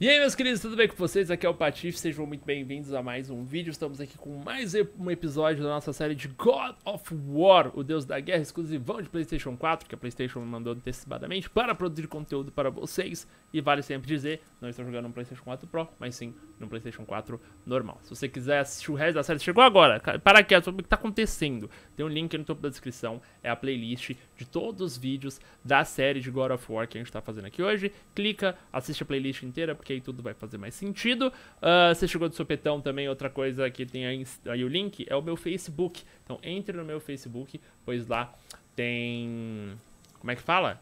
E aí meus queridos, tudo bem com vocês? Aqui é o Patife, sejam muito bem-vindos a mais um vídeo. Estamos aqui com mais um episódio da nossa série de God of War, o Deus da Guerra, exclusivão de Playstation 4, que a Playstation mandou antecipadamente para produzir conteúdo para vocês. E vale sempre dizer, não estou jogando no Playstation 4 Pro, mas sim no Playstation 4 normal. Se você quiser assistir o resto da série, chegou agora, para aqui, o que está acontecendo? Tem um link no topo da descrição, é a playlist de todos os vídeos da série de God of War que a gente está fazendo aqui hoje. Clica, assiste a playlist inteira, porque aí tudo vai fazer mais sentido. Uh, você chegou de sopetão também, outra coisa que tem aí, aí o link é o meu Facebook. Então entre no meu Facebook, pois lá tem... Como é que fala?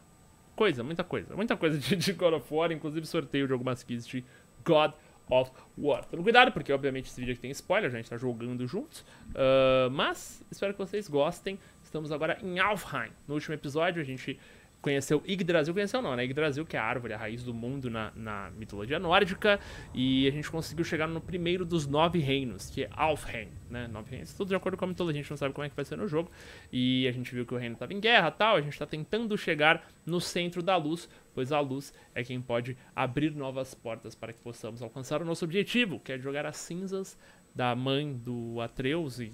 Coisa, muita coisa. Muita coisa de, de God of War, inclusive sorteio de algumas keys de God of War. Tome cuidado, porque obviamente esse vídeo aqui tem spoiler, a gente tá jogando juntos. Uh, mas espero que vocês gostem. Estamos agora em Alfheim. No último episódio a gente conheceu Yggdrasil, conheceu não, né? Yggdrasil, que é a árvore, a raiz do mundo na, na, mitologia nórdica, e a gente conseguiu chegar no primeiro dos nove reinos, que é Alfheim, né? Nove reinos, tudo de acordo com a mitologia, a gente não sabe como é que vai ser no jogo, e a gente viu que o reino estava em guerra tal, a gente está tentando chegar no centro da luz, pois a luz é quem pode abrir novas portas para que possamos alcançar o nosso objetivo, que é jogar as cinzas da mãe do Atreus e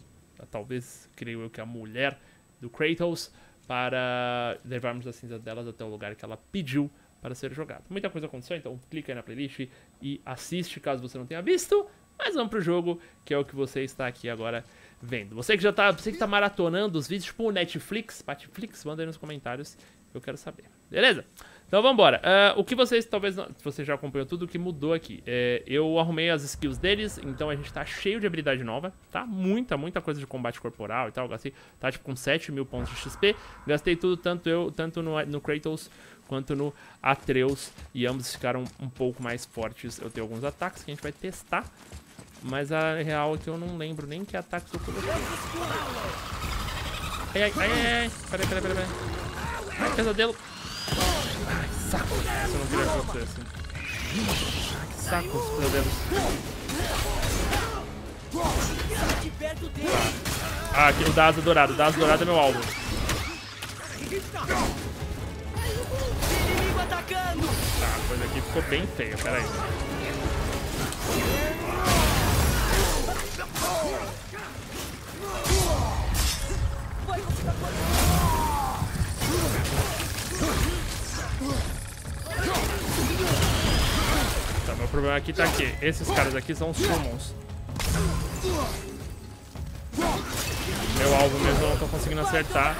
talvez, creio eu, que a mulher do Kratos, para levarmos as cinzas delas até o lugar que ela pediu para ser jogado. Muita coisa aconteceu, então clica aí na playlist e assiste caso você não tenha visto. Mas vamos pro jogo, que é o que você está aqui agora vendo. Você que já tá, você que tá maratonando os vídeos, tipo o Netflix, Netflix, manda aí nos comentários, eu quero saber. Beleza? Então vamos embora. Uh, o que vocês, talvez, não, você já acompanhou tudo o que mudou aqui. É, eu arrumei as skills deles, então a gente tá cheio de habilidade nova, tá? Muita, muita coisa de combate corporal e tal. Gastei, tá tipo com 7 mil pontos de XP. Gastei tudo, tanto eu, tanto no, no Kratos quanto no Atreus. E ambos ficaram um pouco mais fortes. Eu tenho alguns ataques que a gente vai testar. Mas a real é que eu não lembro nem que ataques eu coloquei. Ai, ai, ai, ai. Peraí, peraí, peraí. Ai, pesadelo. Ai, saco. Isso eu não queria que acontecesse. Saco, meu Deus. Ah, aqui o da asa dourada. O da asa dourada é meu alvo. Tá, a coisa aqui ficou bem feia. Pera aí. Tá, meu problema aqui tá aqui. Esses caras aqui são summons. Meu alvo mesmo eu não tô conseguindo acertar.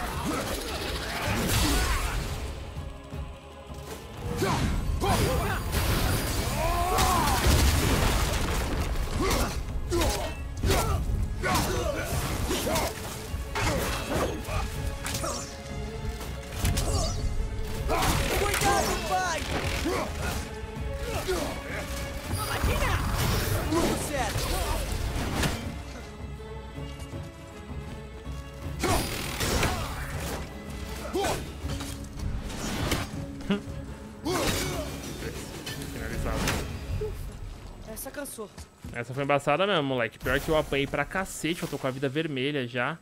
Essa foi embaçada mesmo, moleque. Pior que eu apanhei pra cacete, eu tô com a vida vermelha já.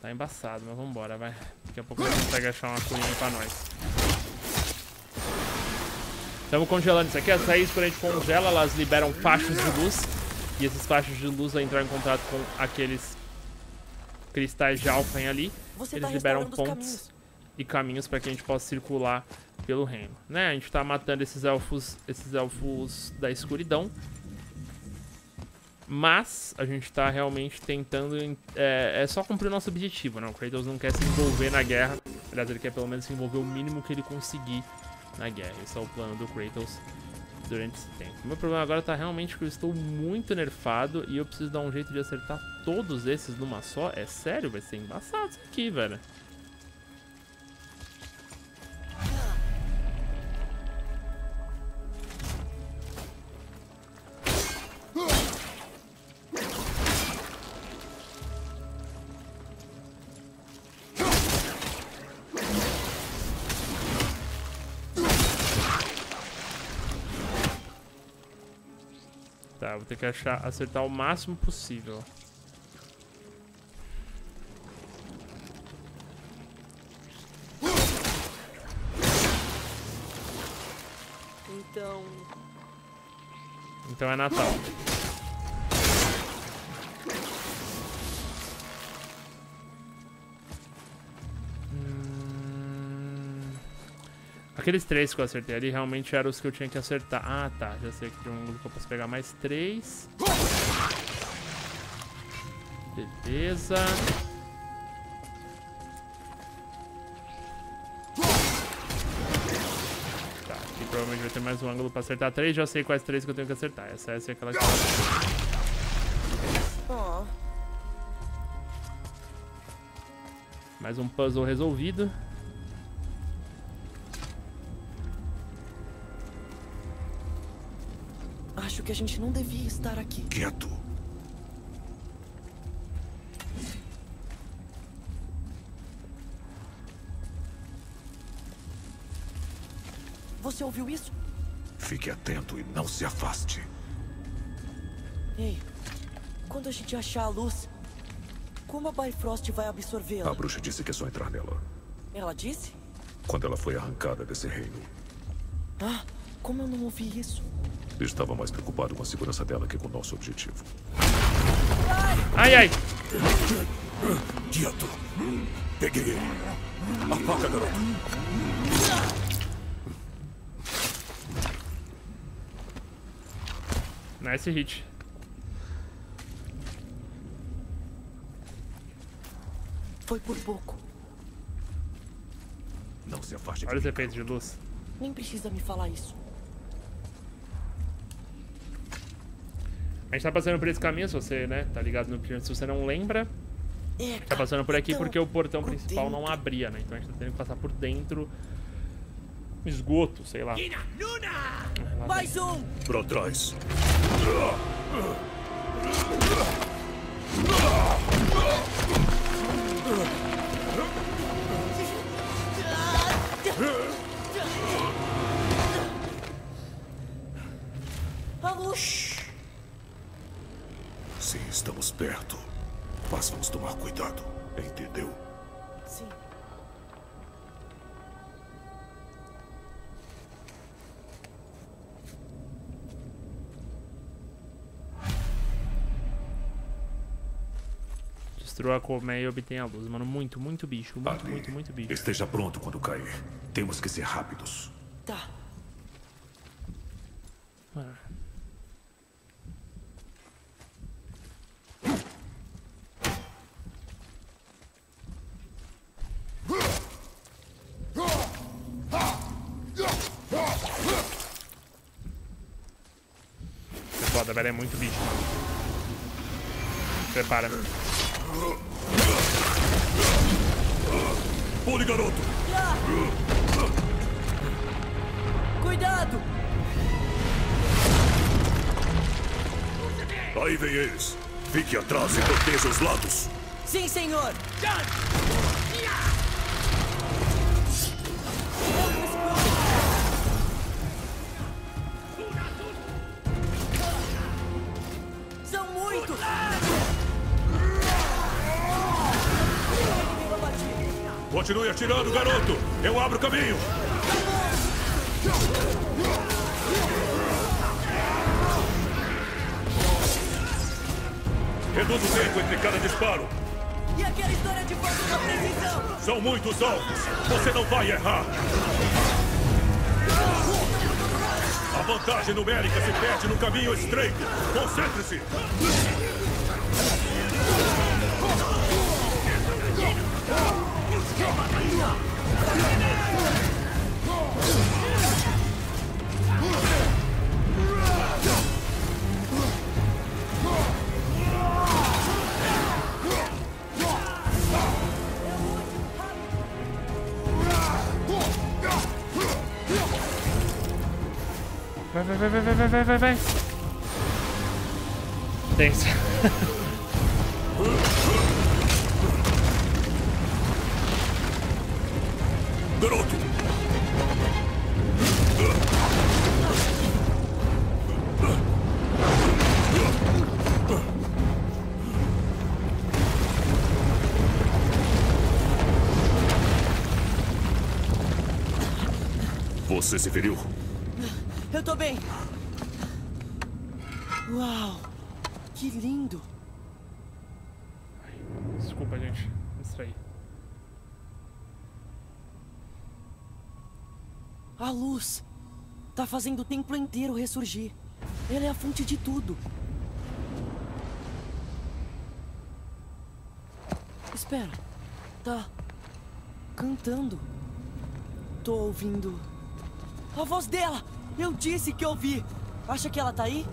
Tá embaçado, mas vambora, vai. Daqui a pouco a gente consegue achar uma curinha pra nós. Estamos congelando isso aqui. As raízes, quando a gente congela, elas liberam fachos de luz. E esses fachos de luz vão entrar em contato com aqueles cristais de Alphen ali. Você Eles tá liberam pontos caminhos. e caminhos para que a gente possa circular pelo reino, né? A gente tá matando esses elfos, esses elfos da escuridão. Mas a gente tá realmente tentando. É, é só cumprir o nosso objetivo, né? O Kratos não quer se envolver na guerra. Aliás, ele quer pelo menos se envolver o mínimo que ele conseguir na guerra. Esse é o plano do Kratos durante esse tempo. O meu problema agora tá realmente que eu estou muito nerfado e eu preciso dar um jeito de acertar todos esses numa só. É sério? Vai ser embaçado isso aqui, velho. Tá, vou ter que achar, acertar o máximo possível. Então. Então é Natal. Aqueles três que eu acertei ali realmente eram os que eu tinha que acertar. Ah, tá. Já sei que tem um que eu posso pegar mais três. Beleza. Tá, aqui provavelmente vai ter mais um ângulo pra acertar três. Já sei quais três que eu tenho que acertar. Essa, essa é aquela que... Mais um puzzle resolvido. Que a gente não devia estar aqui. Quieto. Você ouviu isso? Fique atento e não se afaste. Ei, quando a gente achar a luz, como a Bifrost vai absorvê-la? A bruxa disse que é só entrar nela. Ela disse? Quando ela foi arrancada desse reino. Ah, como eu não ouvi isso? Estava mais preocupado com a segurança dela que com o nosso objetivo. Ai, ai! Quieto! Peguei ele! A faca, garoto! Nice hit. Foi por pouco. Não se afaste Olha os efeitos de luz. Nem precisa me falar isso. Gente tá passando por esse caminho, se você, né, tá ligado no Se você não lembra, É, tá passando por aqui então, porque o portão por principal não abria, né? Então a gente tá tendo que passar por dentro. Esgoto, sei lá. Mais um! Pra trás. Cuidado. Entendeu? Sim. Destrua a colmeia e obtenha a luz. Mano, muito, muito bicho. Muito, Ali. muito, muito bicho. Esteja pronto quando cair. Temos que ser rápidos. Tá. Ah. É velho. É muito bicho, mano. Prepara. Pule, garoto! Cuidado! Aí vem eles. Fique atrás e proteja os lados. Sim, senhor! São atirando, garoto! Eu abro o caminho! Reduz o tempo entre cada disparo. E aquela história de força da precisão? São muitos alvos. Você não vai errar. A vantagem numérica se perde no caminho estreito. Concentre-se. Thanks. Garoto! Você se feriu? Eu tô bem. Uau! Que lindo! Desculpa, gente. Me distraí. A luz tá fazendo o templo inteiro ressurgir. Ela é a fonte de tudo. Espera. Tá cantando. Tô ouvindo a voz dela. Eu disse que ouvi. Acha que ela tá aí?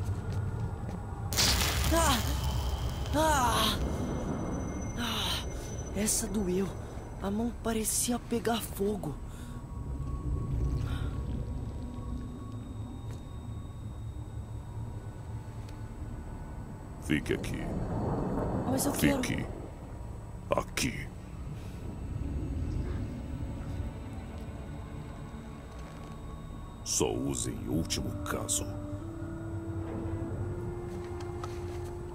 Ah! Ah! Ah! Essa doeu. A mão parecia pegar fogo. Fique aqui. Mas eu quero. Fique aqui. Só use em último caso.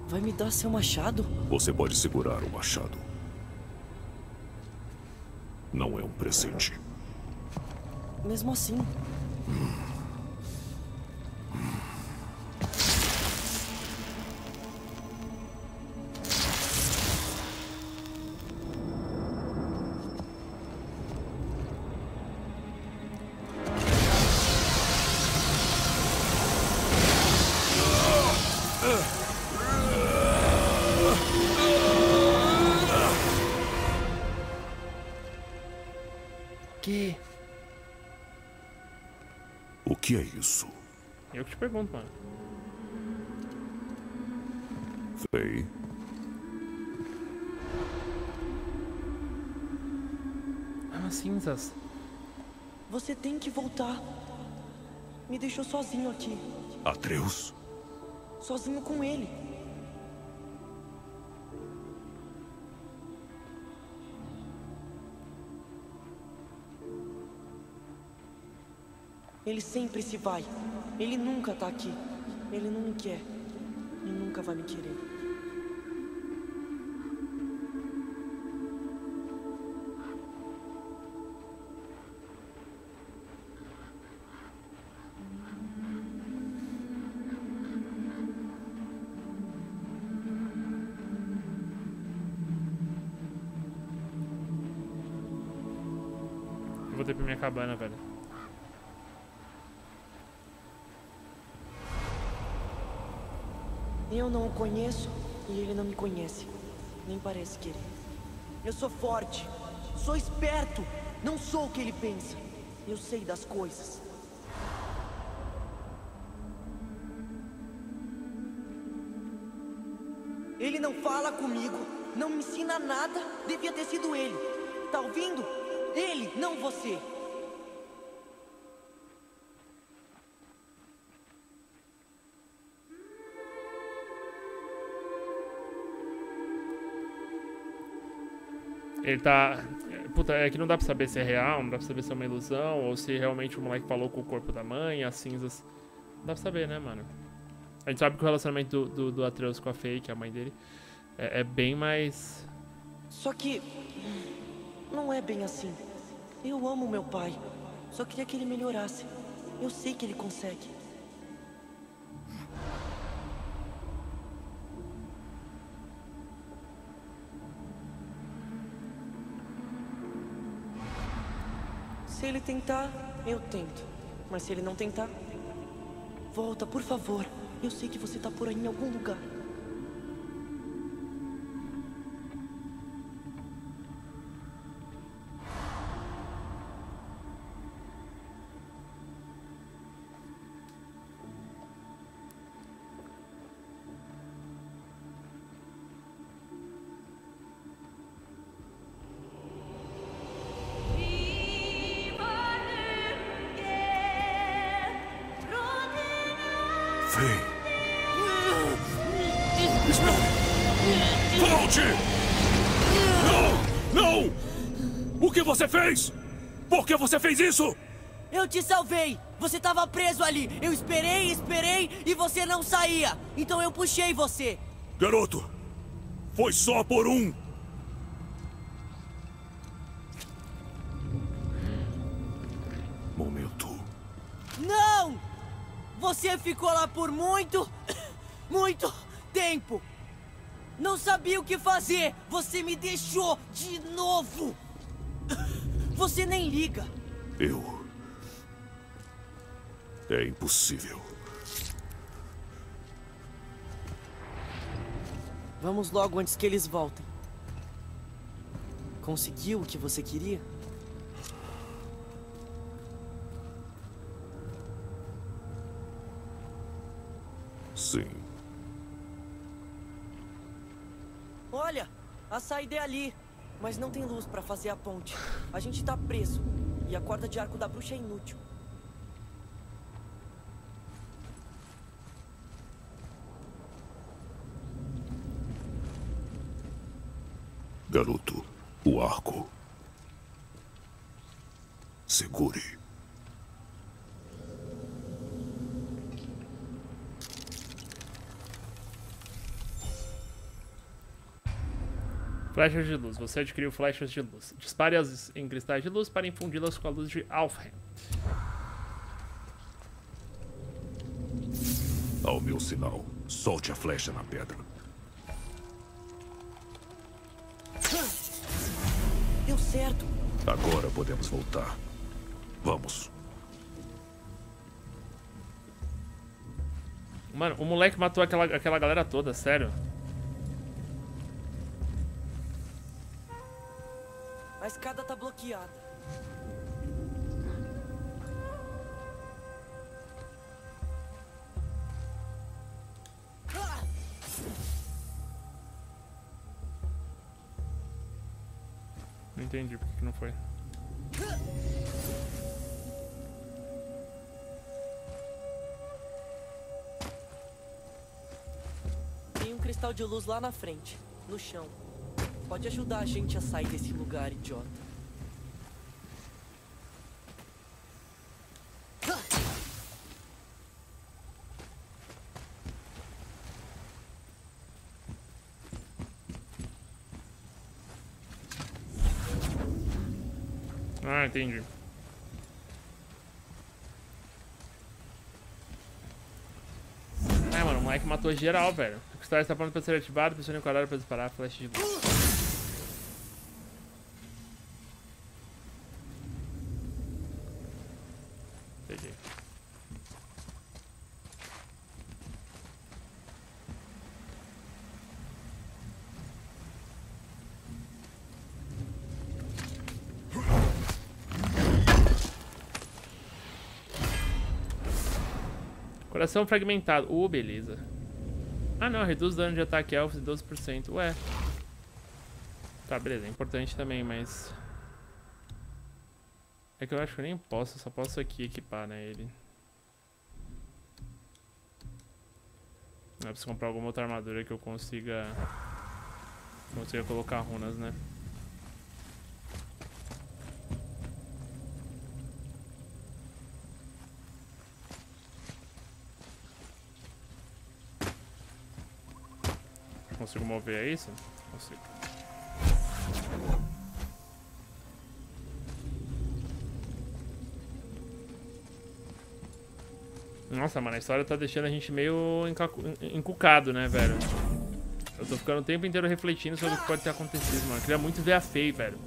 Vai me dar seu machado? Você pode segurar o machado. Não é um presente. Mesmo assim. Que? O que é isso? Eu que te pergunto, mano. Fei? Ah, cinzas. Você tem que voltar. Me deixou sozinho aqui. Atreus? Sozinho com ele. Ele sempre se vai. Ele nunca tá aqui. Ele não me quer. E nunca vai me querer. Eu vou ter pra minha cabana, velho. Eu não o conheço e ele não me conhece. Nem parece querer. Eu sou forte. Sou esperto. Não sou o que ele pensa. Eu sei das coisas. Ele não fala comigo. Não me ensina nada. Devia ter sido ele. Tá ouvindo? Ele, não você. Ele tá. Puta, é que não dá pra saber se é real, não dá pra saber se é uma ilusão, ou se realmente o moleque falou com o corpo da mãe, as cinzas. Não dá pra saber, né, mano? A gente sabe que o relacionamento do, do, do Atreus com a Faye, que é a mãe dele, é, é bem mais. Só que. Não é bem assim. Eu amo meu pai. Só queria que ele melhorasse. Eu sei que ele consegue. Se ele tentar, eu tento. Mas se ele não tentar. Volta, por favor. Eu sei que você tá por aí em algum lugar. Você fez? Por que você fez isso? Eu te salvei! Você tava preso ali! Eu esperei, esperei e você não saía! Então eu puxei você! Garoto, foi só por um. Momento. Não! Você ficou lá por muito muito tempo. Não sabia o que fazer. Você me deixou de novo. Você nem liga. Eu. É impossível. Vamos logo antes que eles voltem. Conseguiu o que você queria? Sim. Olha, a saída é ali. Mas não tem luz pra fazer a ponte. A gente tá preso. E a corda de arco da bruxa é inútil. Garoto, o arco. Segure. Flechas de luz. Você adquiriu flechas de luz. Dispare-as em cristais de luz para infundi-las com a luz de Alfheim. Ao meu sinal, solte a flecha na pedra. Deu certo. Agora podemos voltar. Vamos. Mano, o moleque matou aquela, aquela galera toda, sério. A escada tá bloqueada. Não entendi por que que não foi. Tem um cristal de luz lá na frente, no chão. Pode ajudar a gente a sair desse lugar, idiota. Ah, entendi. É, mano, o moleque matou geral, velho. O cristal está pronto para ser ativado, pressione o quadrado para disparar a de luz. Peguei. Coração fragmentado. Uh, beleza. Ah, não. Reduz dano de ataque elfos em 12%. Ué. Tá, beleza. É importante também, mas... É que eu acho que eu nem posso. Só posso aqui equipar, né, ele. Eu preciso comprar alguma outra armadura que eu consiga... Consiga colocar runas, né? Consigo mover, é isso? Consigo. Nossa, mano, a história tá deixando a gente meio encucado, né, velho? Eu tô ficando o tempo inteiro refletindo sobre o que pode ter acontecido, mano. Eu queria muito ver a Faye, velho.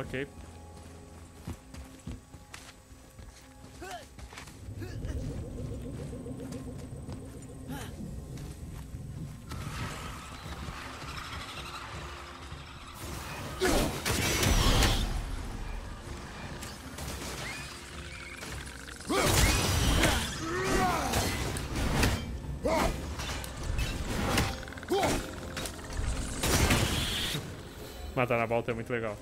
Ok. Matar na volta é muito legal.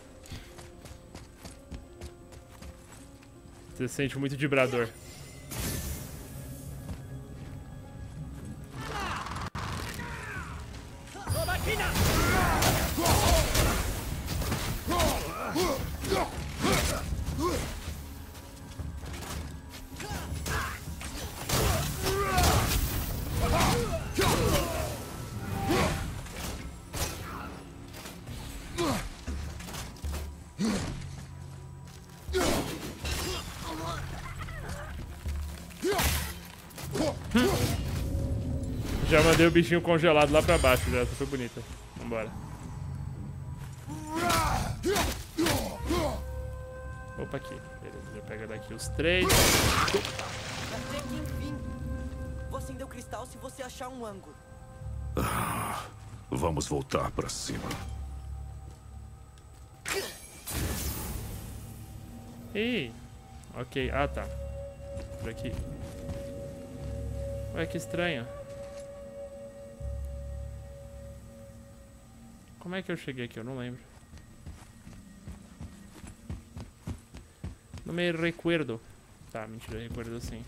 Você se sente muito vibrador. Mandei o bichinho congelado lá pra baixo, já. Essa foi bonita. Vambora. Opa, aqui. Beleza, já pega daqui os três. Até que enfim. Vou acender o cristal se você achar um ângulo. Vamos voltar pra cima. Ih, ok. Ah, tá. Por aqui. Ué, que estranho. Como é que eu cheguei aqui? Eu não lembro. Não me recuerdo. Tá, mentira, eu recuerdo sim.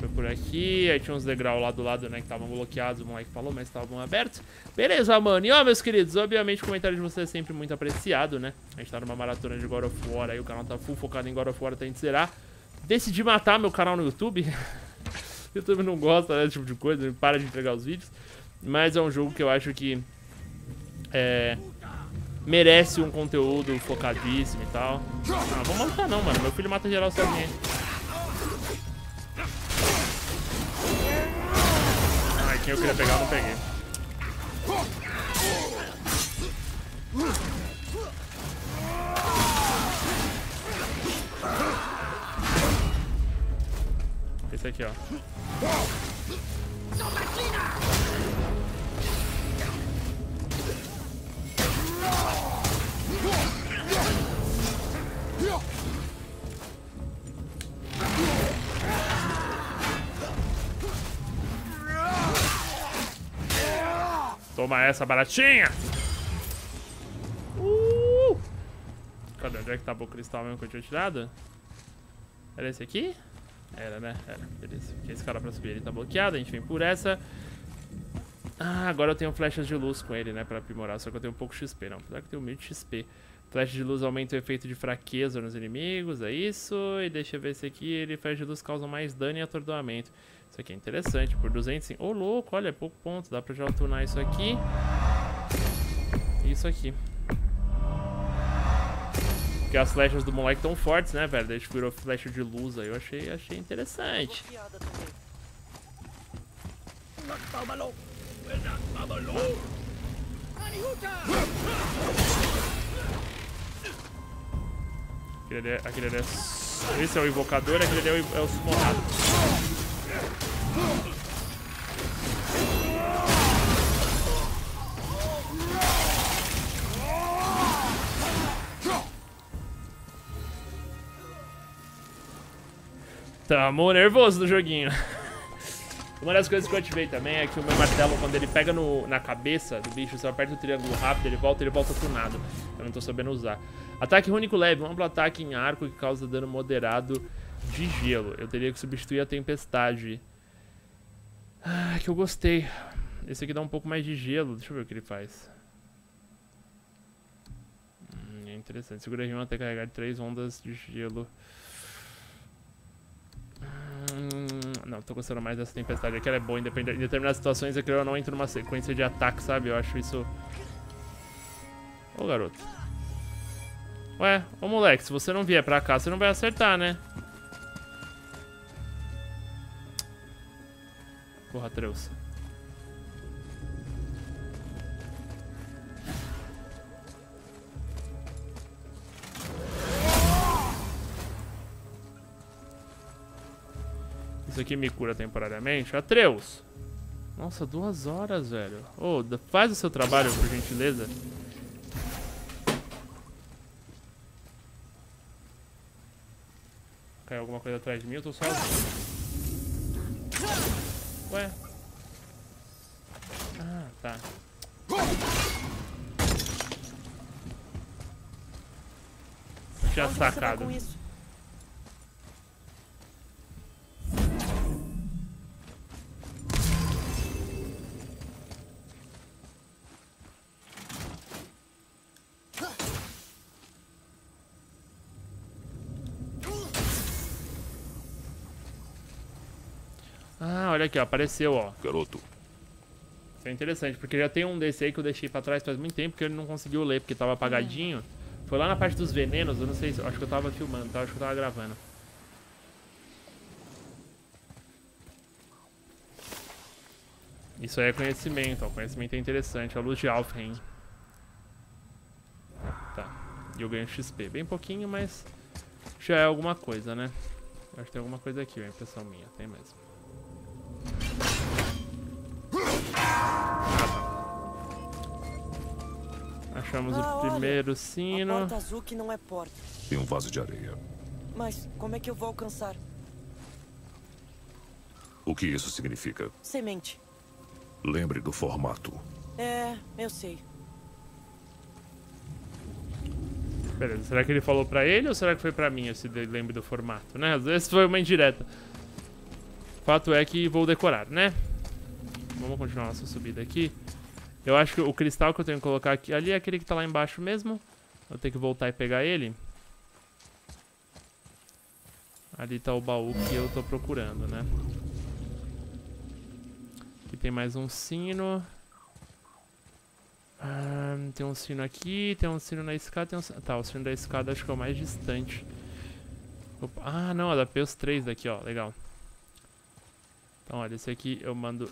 Foi por aqui, aí tinha uns degraus lá do lado, né, que estavam bloqueados, o moleque falou, mas estavam abertos. Beleza, mano. E ó, meus queridos, obviamente o comentário de vocês é sempre muito apreciado, né? A gente tá numa maratona de God of War, aí o canal tá full focado em God of War até a gente zerar. Decidi matar meu canal no YouTube. o YouTube não gosta né, desse tipo de coisa, para de entregar os vídeos. Mas é um jogo que eu acho que é, merece um conteúdo focadíssimo e tal. Ah, vou matar não, mano. Meu filho mata geral sozinho. Ai, quem eu queria pegar eu não peguei. Esse aqui, ó. Toma essa, baratinha! Uh! Cadê? Onde é que tava o cristal mesmo que eu tinha tirado? Era esse aqui? Era, né? Era, beleza. Porque esse cara pra subir ele tá bloqueado, a gente vem por essa. Ah, agora eu tenho flechas de luz com ele, né? Pra aprimorar, só que eu tenho um pouco XP, não. Apesar que eu tenho 1000 XP. Flecha de luz aumenta o efeito de fraqueza nos inimigos, é isso. E deixa eu ver esse aqui, ele flecha de luz causa mais dano e atordoamento. Isso aqui é interessante, por 200... Ô, oh, louco, olha, é pouco ponto. Dá pra já tunar isso aqui. E isso aqui. Porque as flechas do moleque tão fortes, né, velho? Deixa virou flecha de luz aí. Eu achei, achei interessante. Aquele ali, é, aquele ali é... Esse é o invocador, aquele ali é o, é o summonado. Tamo nervoso no joguinho. Uma das coisas que eu ativei também é que o meu martelo, quando ele pega no, na cabeça do bicho, você aperta o triângulo rápido, ele volta, ele volta tunado. Eu não tô sabendo usar. Ataque único leve, um amplo ataque em arco que causa dano moderado de gelo. Eu teria que substituir a tempestade. Ah, que eu gostei. Esse aqui dá um pouco mais de gelo. Deixa eu ver o que ele faz. Hum, é interessante. Segura R1 até carregar três ondas de gelo. Hum, não, tô gostando mais dessa tempestade aqui. Ela é boa. Em determinadas situações, é que eu não entro numa sequência de ataque, sabe? Eu acho isso... Ô, garoto. Ué, ô moleque, se você não vier pra cá, você não vai acertar, né? Porra, Treus. Isso aqui me cura temporariamente. Atreus! Nossa, duas horas, velho. Ô, oh, faz o seu trabalho, por gentileza. Caiu alguma coisa atrás de mim? Eu tô sozinho. Ué? Ah, tá. Eu tinha sacado. aqui, ó. Apareceu, ó. Garoto. Isso é interessante, porque já tem um desse aí que eu deixei pra trás faz muito tempo que ele não conseguiu ler, porque tava apagadinho. Foi lá na parte dos venenos, eu não sei se... Acho que eu tava filmando, tá? Acho que eu tava gravando. Isso aí é conhecimento, ó. Conhecimento é interessante. É a luz de Alfheim. Tá. E eu ganho XP. Bem pouquinho, mas já é alguma coisa, né? Acho que tem alguma coisa aqui, é impressão minha. Tem mesmo. Achamos Ah, o olha, primeiro A sino. porta azul que não é porta. E um vaso de areia. Mas como é que eu vou alcançar? O que isso significa? Semente. Lembre do formato. É, eu sei. Beleza, será que ele falou pra ele ou será que foi pra mim esse de- lembre do formato, né? Às vezes foi uma indireta. Fato é que vou decorar, né? Vamos continuar nossa subida aqui. Eu acho que o cristal que eu tenho que colocar aqui... Ali é aquele que tá lá embaixo mesmo. Vou ter que voltar e pegar ele. Ali tá o baú que eu tô procurando, né? Aqui tem mais um sino. Ah, tem um sino aqui, tem um sino na escada, tem um... Tá, o sino da escada acho que é o mais distante. Opa, Ah, não, dá P os três daqui, ó, legal. Então, olha, esse aqui eu mando...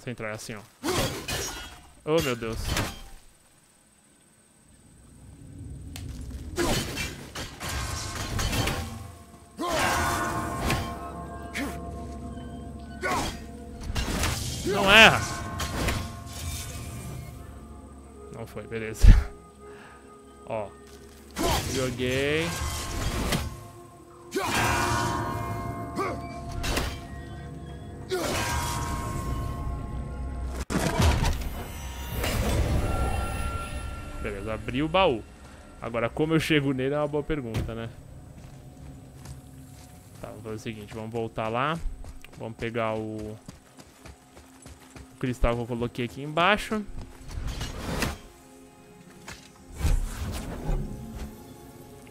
concentrar assim, ó. Oh, meu Deus. O baú. Agora, como eu chego nele é uma boa pergunta, né? Tá, vamos fazer o seguinte, vamos voltar lá. Vamos pegar o... o cristal que eu coloquei aqui embaixo.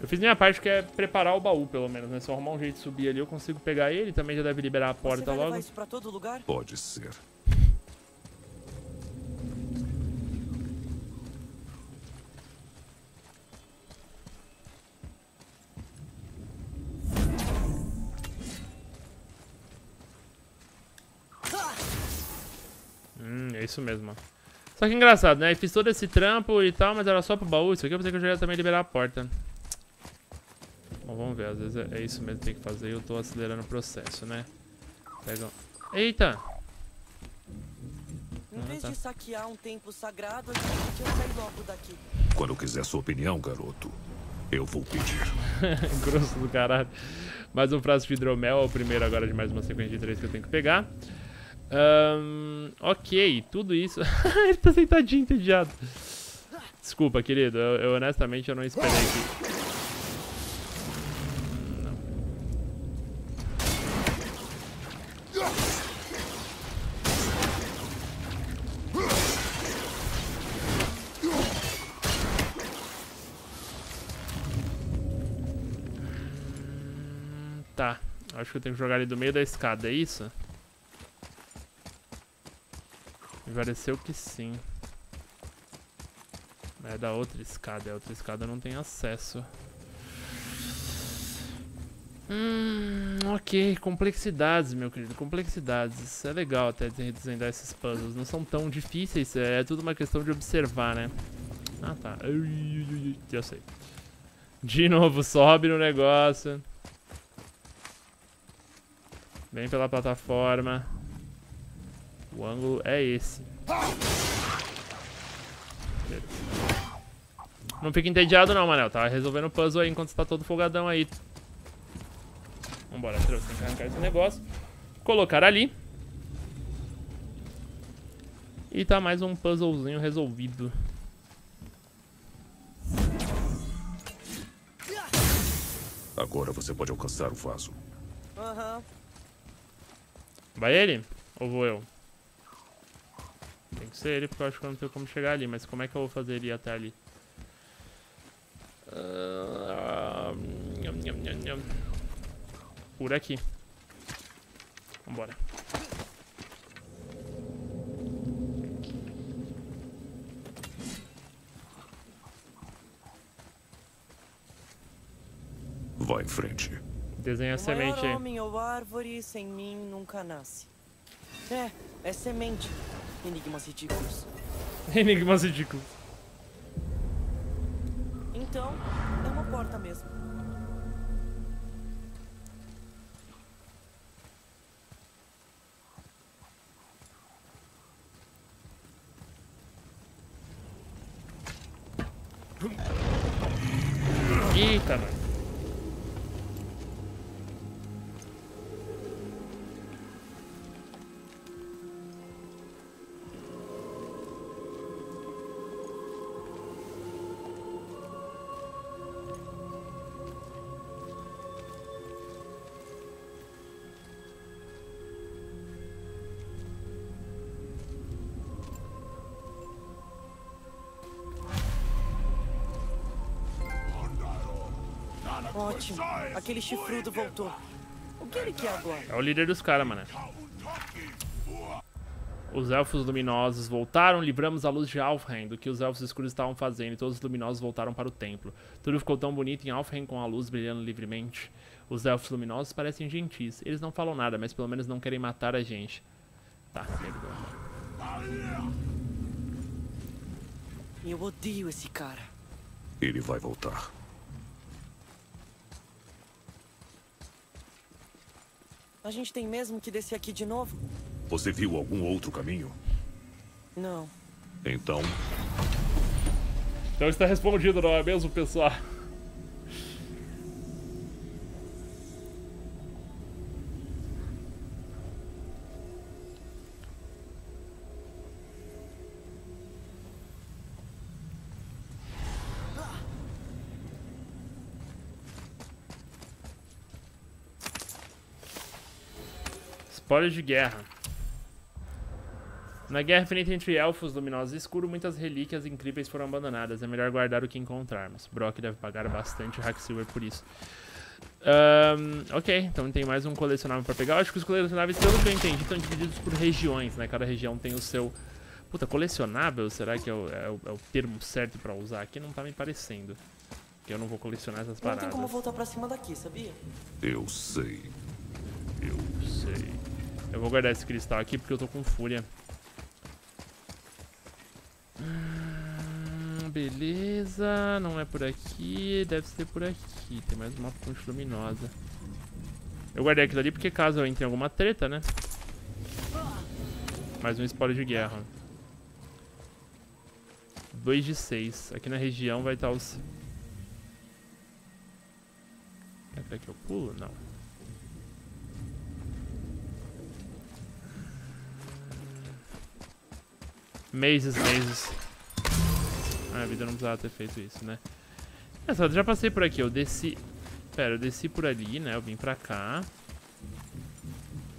Eu fiz minha parte que é preparar o baú, pelo menos, né? Se eu arrumar um jeito de subir ali, eu consigo pegar ele. Também já deve liberar a Você porta logo. levar isso pra todo lugar? Pode ser. Isso mesmo. Só que engraçado, né? Eu fiz todo esse trampo e tal, mas era só pro baú. Isso aqui eu pensei que eu já ia também liberar a porta. Bom, vamos ver. Às vezes é, é isso mesmo que tem que fazer e eu tô acelerando o processo, né? Pega... um- Eita! Em Ah, vez tá. de saquear um templo sagrado, a gente podia sair logo daqui. Quando quiser sua opinião, garoto, eu vou pedir. Grosso do caralho. Mais um frasco de hidromel, é o primeiro agora de mais uma sequência de três que eu tenho que pegar. Ahn, ok, tudo isso. Ele tá sentadinho, entediado. Desculpa, querido, eu, eu honestamente eu não esperei que. Hum, Tá, acho que eu tenho que jogar ele do meio da escada, é isso? Me pareceu que sim. É da outra escada, a outra escada não tem acesso. Hum, ok, complexidades, meu querido, complexidades. É legal até de desvendar esses puzzles. Não são tão difíceis, é tudo uma questão de observar, né? Ah, tá. Já sei. De novo, sobe no negócio. Vem pela plataforma. O ângulo é esse. Não fica entediado não, Manel. Tá resolvendo o puzzle aí enquanto você tá todo folgadão aí. Vambora, trouxe. Tem que arrancar esse negócio. Colocar ali. E tá mais um puzzlezinho resolvido. Agora você pode alcançar o vaso. Aham. Vai ele? Ou vou eu? Tem que ser ele, porque eu acho que eu não tenho como chegar ali. Mas como é que eu vou fazer ele ir até ali? Nham, nham, nham, nham. Por aqui. Vambora. Vá em frente. Desenha a semente aí. homem ou árvore sem mim nunca nasce. É, é semente. Enigmas ridículos. Enigmas ridículos. Então, é uma porta mesmo. Ótimo. Aquele chifrudo voltou. O que ele quer agora? É o líder dos caras, mano. Os elfos luminosos voltaram, livramos a luz de Alfheim do que os elfos escuros estavam fazendo e todos os luminosos voltaram para o templo. Tudo ficou tão bonito em Alfheim com a luz brilhando livremente. Os elfos luminosos parecem gentis. Eles não falam nada, mas pelo menos não querem matar a gente. Tá, perdão. Eu odeio esse cara. Ele vai voltar. A gente tem mesmo que descer aqui de novo? Você viu algum outro caminho? Não. Então, Então está respondido, não é mesmo, pessoal? Spoiler de guerra. Na guerra infinita entre elfos, luminosos e escuros, muitas relíquias incríveis foram abandonadas. É melhor guardar o que encontrarmos. Brock deve pagar bastante Hacksilver por isso. Ahn, ok, então tem mais um colecionável pra pegar. Eu acho que os colecionáveis, pelo que eu entendi, estão divididos por regiões, né? Cada região tem o seu... Puta, colecionável? Será que é o, é o- é o termo certo pra usar aqui? Não tá me parecendo. Porque eu não vou colecionar essas Não paradas. tem como voltar pra cima daqui, sabia? eu sei. Eu sei. Eu vou guardar esse cristal aqui porque eu tô com fúria. Hum, beleza, não é por aqui, deve ser por aqui. Tem mais uma fonte luminosa. Eu guardei aquilo ali porque caso eu entre em alguma treta, né? Mais um spoiler de guerra. 2 de 6. Aqui na região vai estar os... Até que eu pulo? Não. Mazes, mazes. Ah, a vida não precisava ter feito isso, né? Eu já passei por aqui, eu desci... Pera, eu desci por ali, né? Eu vim pra cá.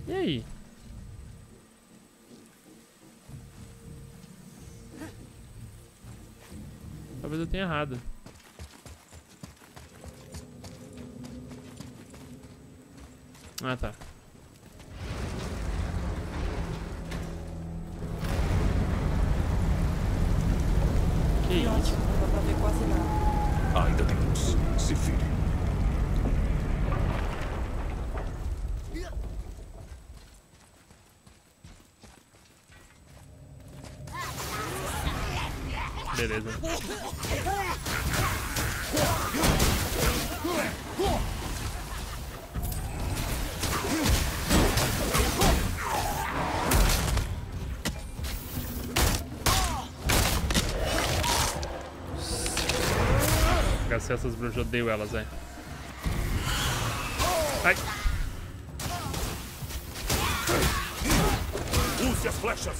E aí? Talvez eu tenha errado. Ah, tá. Que ótimo, dá pra ver quase nada. Ainda tem luz. Se vire. Beleza. Essas bruxas, eu odeio elas, velho. Ai, Use as flechas.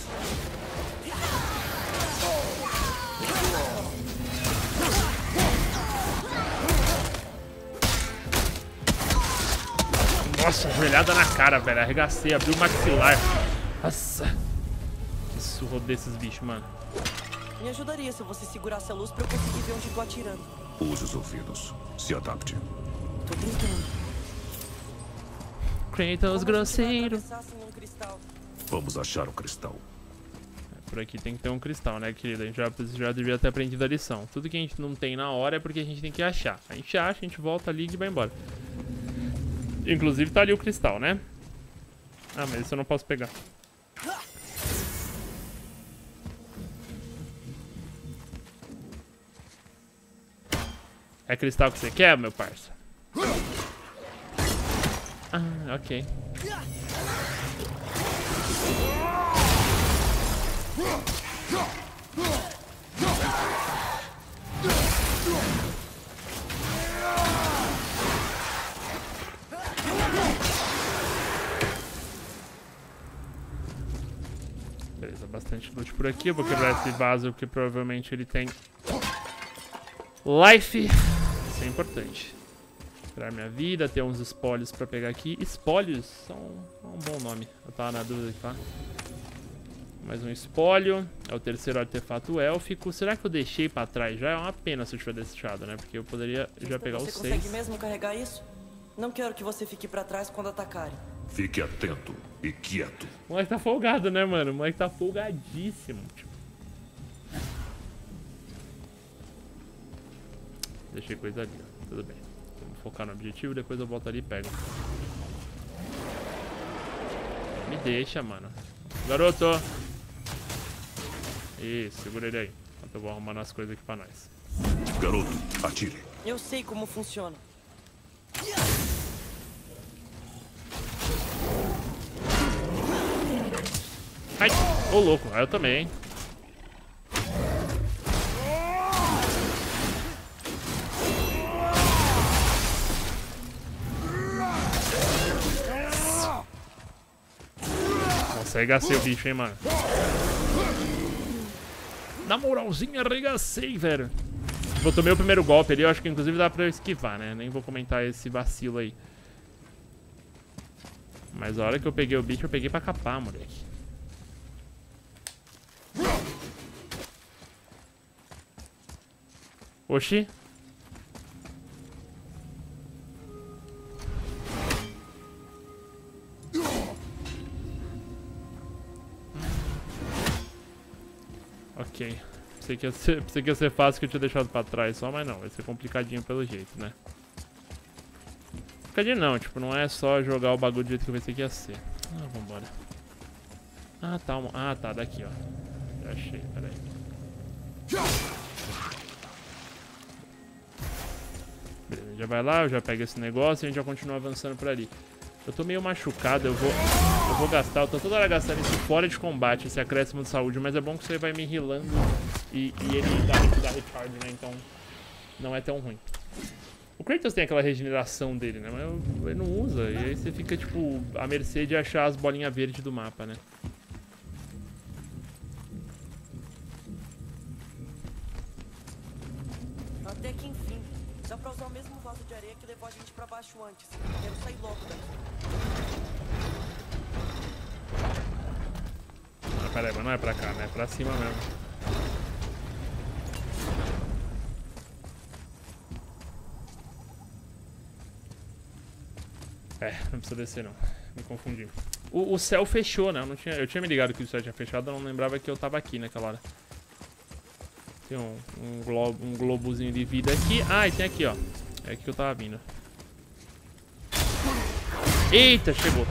nossa, joelhada na cara, velho. Arregacei, abri o maxilar. Nossa. Que surro desses bichos, mano. Me ajudaria se você segurasse a luz pra eu conseguir ver onde tô atirando. Use os ouvidos. Se adapte. Tô tentando. Kratos grosseiro. Um. Vamos achar o cristal. Por aqui tem que ter um cristal, né, querida? A gente já, já devia ter aprendido a lição. Tudo que a gente não tem na hora é porque a gente tem que achar. A gente acha, a gente volta ali e vai embora. Inclusive tá ali o cristal, né? Ah, mas isso eu não posso pegar. É cristal que você quer, meu parça? Ah, ok. Beleza, bastante loot por aqui. Eu vou quebrar esse vaso porque provavelmente ele tem life. Isso é importante. Esperar minha vida, ter uns espólios pra pegar aqui. Espólios são um bom nome. Eu tava na dúvida aqui, tá? Mais um espólio. É o terceiro artefato élfico. Será que eu deixei pra trás já? É uma pena se eu tiver deixado, né? Porque eu poderia já pegar os Você seis. consegue mesmo carregar isso? Não quero que você fique pra trás quando atacarem. Fique atento e quieto. O moleque tá folgado, né, mano? O moleque tá folgadíssimo. Tipo. Deixei coisa ali, ó. Tudo bem. Vamos focar no objetivo, depois eu volto ali e pego. Me deixa, mano. Garoto! Isso, segura ele aí. Enquanto eu vou arrumando as coisas aqui pra nós. Garoto, atire. Eu sei como funciona. Ai! Ô, louco. Aí eu também, hein? Arregacei o bicho, hein, mano. Na moralzinha, arregacei, velho. Eu tomei o primeiro golpe ali, eu acho que inclusive dá pra eu esquivar, né? Nem vou comentar esse vacilo aí. Mas a hora que eu peguei o bicho, eu peguei pra capar, moleque. Oxi. Ok. Pensei que, ia ser, pensei que ia ser fácil que eu tinha deixado pra trás só, mas não. Vai ser complicadinho pelo jeito, né? Complicadinho não, tipo, não é só jogar o bagulho do jeito que eu pensei que ia ser. Ah, vambora. Ah, tá. um- Ah, tá, daqui, ó. Já achei, peraí. Beleza, já vai lá, eu já pego esse negócio e a gente já continua avançando por ali. Eu tô meio machucado, eu vou, eu vou gastar, eu tô toda hora gastando isso fora de combate, esse acréscimo de saúde, mas é bom que aí vai me healando e, e ele dá, dá recharge, né? Então não é tão ruim. O Kratos tem aquela regeneração dele, né? Mas ele não usa, e aí você fica, tipo, à mercê de achar as bolinhas verdes do mapa, né? Até que enfim. Dá pra vaso de areia que levou a gente pra baixo antes. Quero sair logo daqui. Ah, pera aí, mas não é pra cá, né? É pra cima mesmo. É, não precisa descer não. Me confundi. O, o céu fechou, né? Eu, não tinha, eu tinha me ligado que o céu tinha fechado, eu não lembrava que eu tava aqui naquela hora. Tem um, um, globo, um globozinho de vida aqui. Ah, e tem aqui, ó. É aqui que eu tava vindo. Eita, chegou.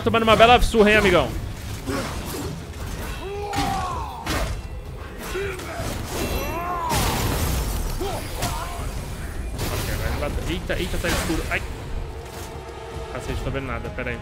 Tá tomando uma bela surra, hein, amigão? Eita, eita, tá escuro. Ai. Cacete, tô vendo nada, pera aí.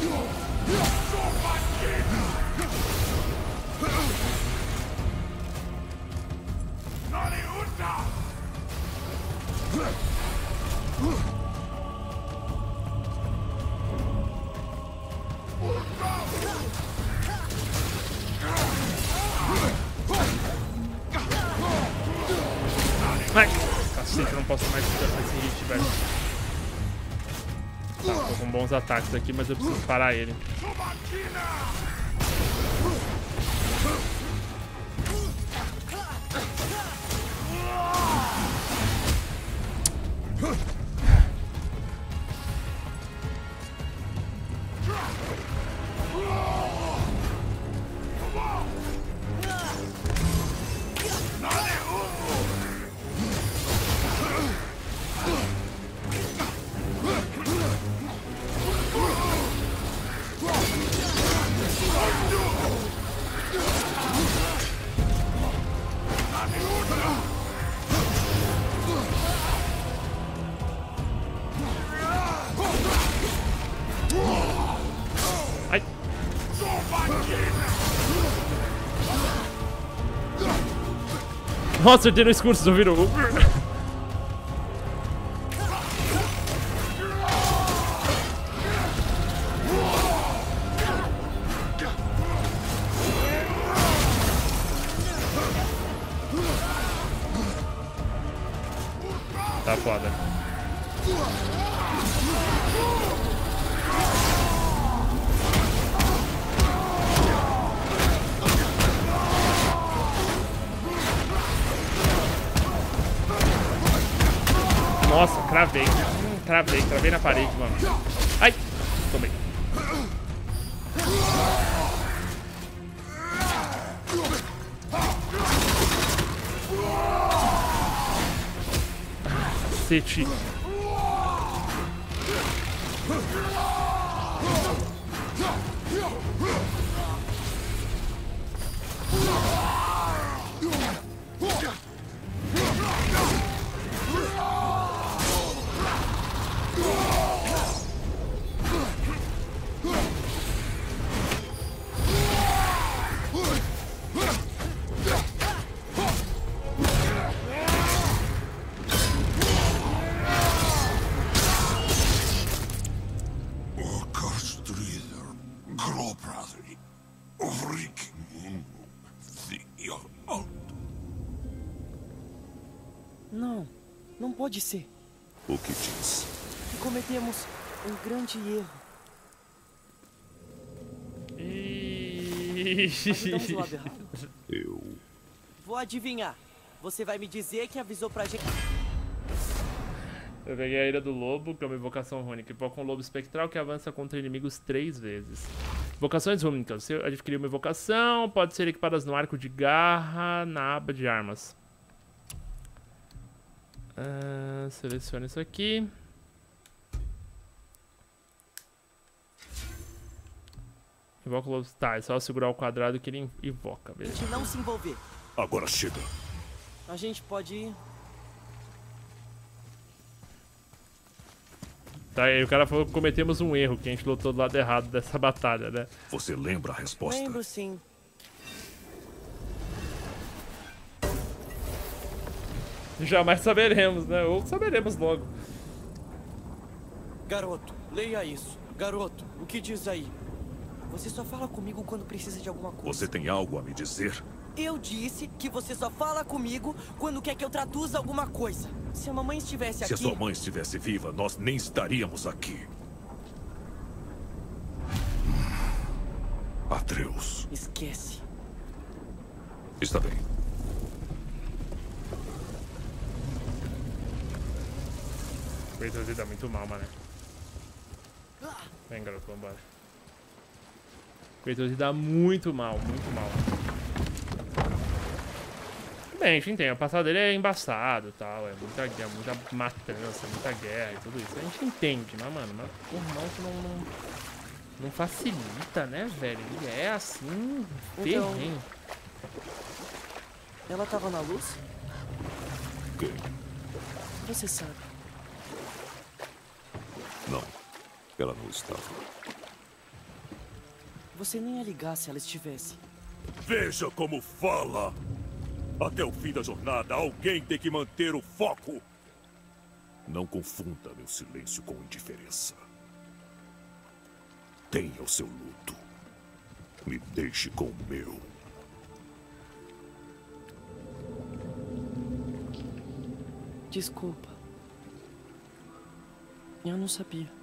Ai, Bons ataques aqui, mas eu preciso parar ele. Nossa, acertei no escuro, vocês ouviram? Pode ser. O que diz? Que cometemos um grande erro. Eu. Vou adivinhar. Você vai me dizer que avisou pra gente. Eu peguei a Ira do Lobo, que é uma invocação rúnica. Invoca um lobo espectral que avança contra inimigos três vezes. Invocações rúnicas. Você adquiriu uma invocação, pode ser equipadas no arco de garra, na aba de armas. Ah, seleciona isso aqui. Invoca o lobo. Tá, é só segurar o quadrado que ele invoca, A beleza. gente não se envolver. Agora chega. A gente pode ir. Tá, aí o cara falou que cometemos um erro, que a gente lutou do lado errado dessa batalha, né? Você lembra a resposta? Lembro sim. Jamais saberemos, né? Ou saberemos logo. Garoto, leia isso. Garoto, o que diz aí? Você só fala comigo quando precisa de alguma coisa. Você tem algo a me dizer? Eu disse que você só fala comigo quando quer que eu traduza alguma coisa. Se a mamãe estivesse Se aqui. a sua mãe estivesse viva, nós nem estaríamos aqui. Atreus. Esquece. Está bem. Kratos ele dá muito mal, mano. Vem, garoto, vambora. Kratos ele dá muito mal, muito mal. bem, a gente entende. O passado dele é embaçado e tal. É muita guerra, muita matança, muita guerra e tudo isso. A gente entende, mas, mano, mas por mal que não, não, não facilita, né, velho? Ele é assim, Então- ferrenho. Ela tava na luz? Você sabe. Não. Ela não estava. Você nem ia ligar se ela estivesse. Veja como fala! Até o fim da jornada, alguém tem que manter o foco! Não confunda meu silêncio com indiferença. Tenha o seu luto. Me deixe com o meu. Desculpa. Eu não sabia.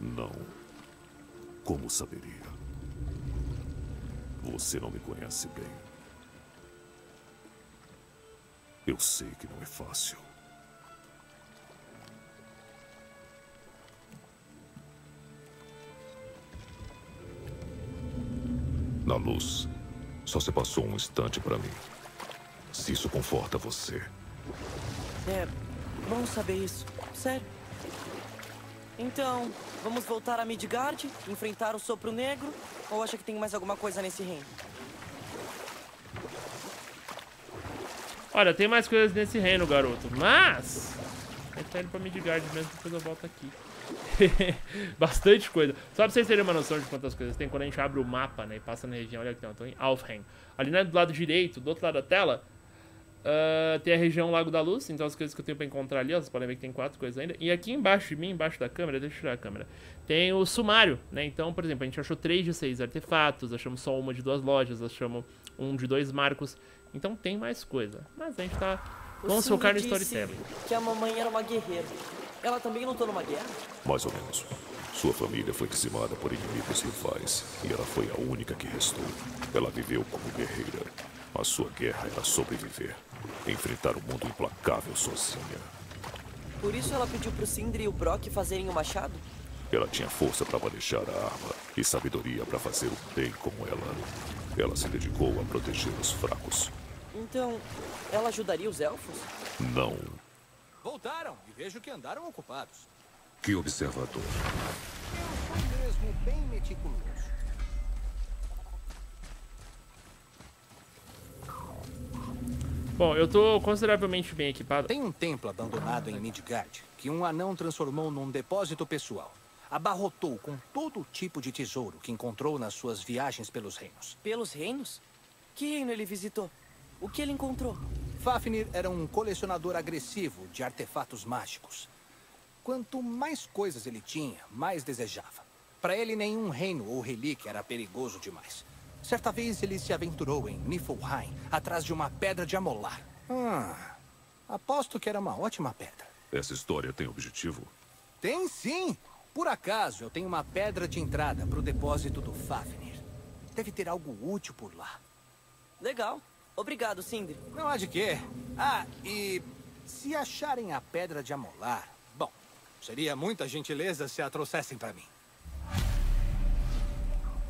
Não. Como saberia? Você não me conhece bem. Eu sei que não é fácil. Na luz, só se passou um instante para mim. Se isso conforta você. É bom saber isso. Sério. Então, vamos voltar a Midgard, enfrentar o Sopro Negro, ou acha que tem mais alguma coisa nesse reino? Olha, tem mais coisas nesse reino, garoto. Mas... Eu quero ir pra Midgard mesmo, depois eu volto aqui. Bastante coisa. Só pra vocês terem uma noção de quantas coisas tem, quando a gente abre o mapa, né, e passa na região, olha aqui, ó, tô em Alfheim. Ali né, do lado direito, do outro lado da tela, ah, tem a região Lago da Luz, então as coisas que eu tenho pra encontrar ali, ó, vocês podem ver que tem quatro coisas ainda. E aqui embaixo de mim, embaixo da câmera, deixa eu tirar a câmera, tem o sumário, né? Então, por exemplo, a gente achou três de seis artefatos, achamos só uma de duas lojas, achamos um de dois marcos. Então tem mais coisa. Mas a gente tá... O Vamos focar no storytelling. Que a mamãe era uma guerreira. Ela também lutou numa guerra? Mais ou menos. Sua família foi dizimada por inimigos rivais e ela foi a única que restou. Ela viveu como guerreira. A sua guerra era sobreviver. Enfrentar o mundo implacável sozinha. Por isso ela pediu pro Sindri e o Brock fazerem o machado? Ela tinha força para manejar a arma e sabedoria para fazer o bem como ela. Ela se dedicou a proteger os fracos. Então, ela ajudaria os elfos? Não. Voltaram e vejo que andaram ocupados. Que observador. Eu sou mesmo bem meticuloso. Bom, eu tô consideravelmente bem equipado. Tem um templo abandonado em Midgard que um anão transformou num depósito pessoal. Abarrotou com todo tipo de tesouro que encontrou nas suas viagens pelos reinos. Pelos reinos? Que reino ele visitou? O que ele encontrou? Fafnir era um colecionador agressivo de artefatos mágicos. Quanto mais coisas ele tinha, mais desejava. Para ele, nenhum reino ou relíquia era perigoso demais. Certa vez ele se aventurou em Niflheim, atrás de uma pedra de amolar. Ah, aposto que era uma ótima pedra. Essa história tem objetivo? Tem sim! Por acaso, eu tenho uma pedra de entrada para o depósito do Fafnir. Deve ter algo útil por lá. Legal. Obrigado, Sindri. Não há de quê. Ah, e se acharem a pedra de amolar, bom, seria muita gentileza se a trouxessem para mim.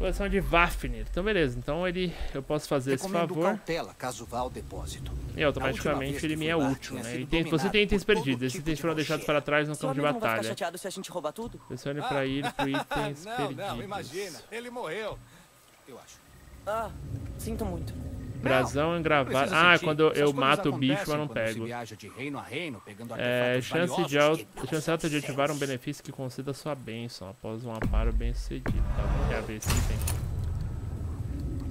Coleção de Vafnir. Então, beleza. Então, ele, eu posso fazer esse Recomendo favor. cautela caso vá ao depósito. E automaticamente ele me é útil, né? E tem, você tem itens perdidos. Esses itens foram deixados para trás no campo de batalha. chateado se a gente roubar tudo? Selecione para ir pro itens não, perdidos. não, imagina. Ele morreu. Eu acho. Ah, sinto muito. Brasão engravado. Ah, quando eu mato o bicho, mas não pego. reino a reino, É, chance de, al- chance alta de ativar um benefício que conceda sua bênção após um amparo bem sucedido. Tá, vamos ver se tem.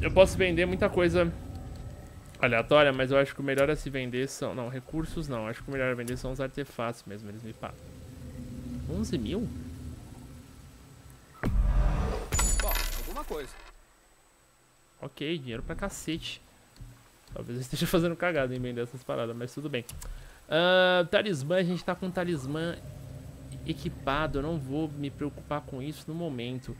Eu posso vender muita coisa aleatória, mas eu acho que o melhor a se vender são. Não, recursos não. Acho que o melhor a vender são os artefatos mesmo. Eles me pagam. 11 mil? Bom, alguma coisa. Ok, dinheiro pra cacete. Talvez eu esteja fazendo cagada em vender essas paradas, mas tudo bem. Ah, talismã, a gente tá com talismã equipado. Eu não vou me preocupar com isso no momento.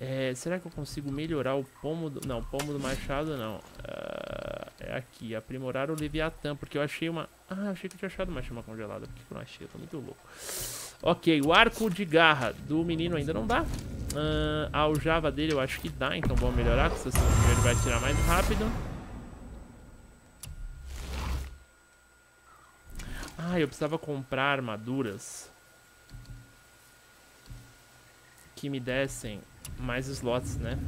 É, será que eu consigo melhorar o pomo do... Não, pomo do machado não. Ah, é aqui, aprimorar o Leviatã, porque eu achei uma... Ah, achei que eu tinha achado uma chama congelada. Por que eu não achei? Eu tô muito louco. Ok, o arco de garra do menino ainda não dá. Ah, a aljava dele eu acho que dá, então vamos melhorar, porque assim ele vai tirar mais rápido. Ah, eu precisava comprar armaduras que me dessem mais slots, né?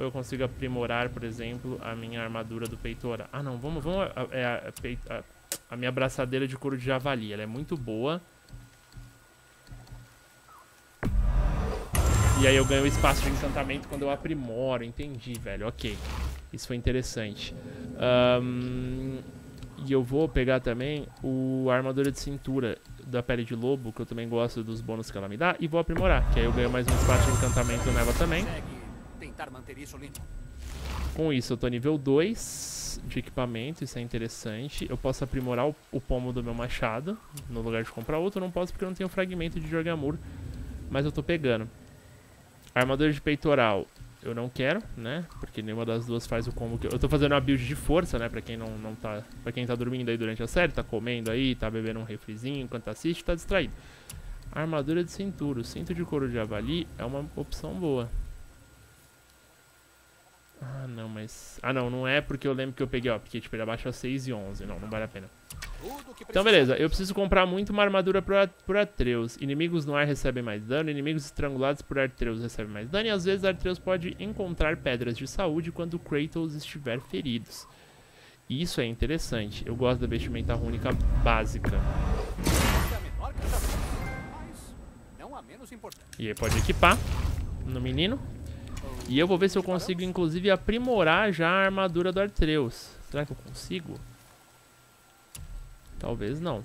Ou eu consigo aprimorar, por exemplo, a minha armadura do peitoral. Ah, não, vamos... vamos é, a, a, a, minha braçadeira de couro de javali. Ela é muito boa. E aí eu ganho espaço de encantamento quando eu aprimoro. Entendi, velho. Ok. Isso foi interessante. Um, e eu vou pegar também o a armadura de cintura da pele de lobo, que eu também gosto dos bônus que ela me dá, e vou aprimorar, que aí eu ganho mais um espaço de encantamento nela também. Com isso, eu tô nível 2 de equipamento, isso é interessante. Eu posso aprimorar o, o pomo do meu machado, no lugar de comprar outro. Eu não posso porque eu não tenho fragmento de Jorgamur, mas eu tô pegando. Armadura de peitoral, eu não quero, né? Porque nenhuma das duas faz o combo que eu... tô fazendo uma build de força, né? Pra quem não, não tá... Pra quem tá dormindo aí durante a série, tá comendo aí, tá bebendo um refrizinho enquanto assiste, tá distraído. Armadura de cintura. O cinto de couro de javali é uma opção boa. Ah, não, mas... Ah, não, não é porque eu lembro que eu peguei, ó. Porque, tipo, ele abaixa 6 e 11. Não, não vale a pena. Então, beleza. Eu preciso comprar muito uma armadura por, Atreus. Inimigos no ar recebem mais dano. Inimigos estrangulados por Atreus recebem mais dano. E, às vezes, Atreus pode encontrar pedras de saúde quando Kratos estiver feridos. Isso é interessante. Eu gosto da vestimenta rúnica básica. E aí pode equipar no menino. E eu vou ver se eu consigo, inclusive, aprimorar já a armadura do Artreus. Será que eu consigo? Talvez não.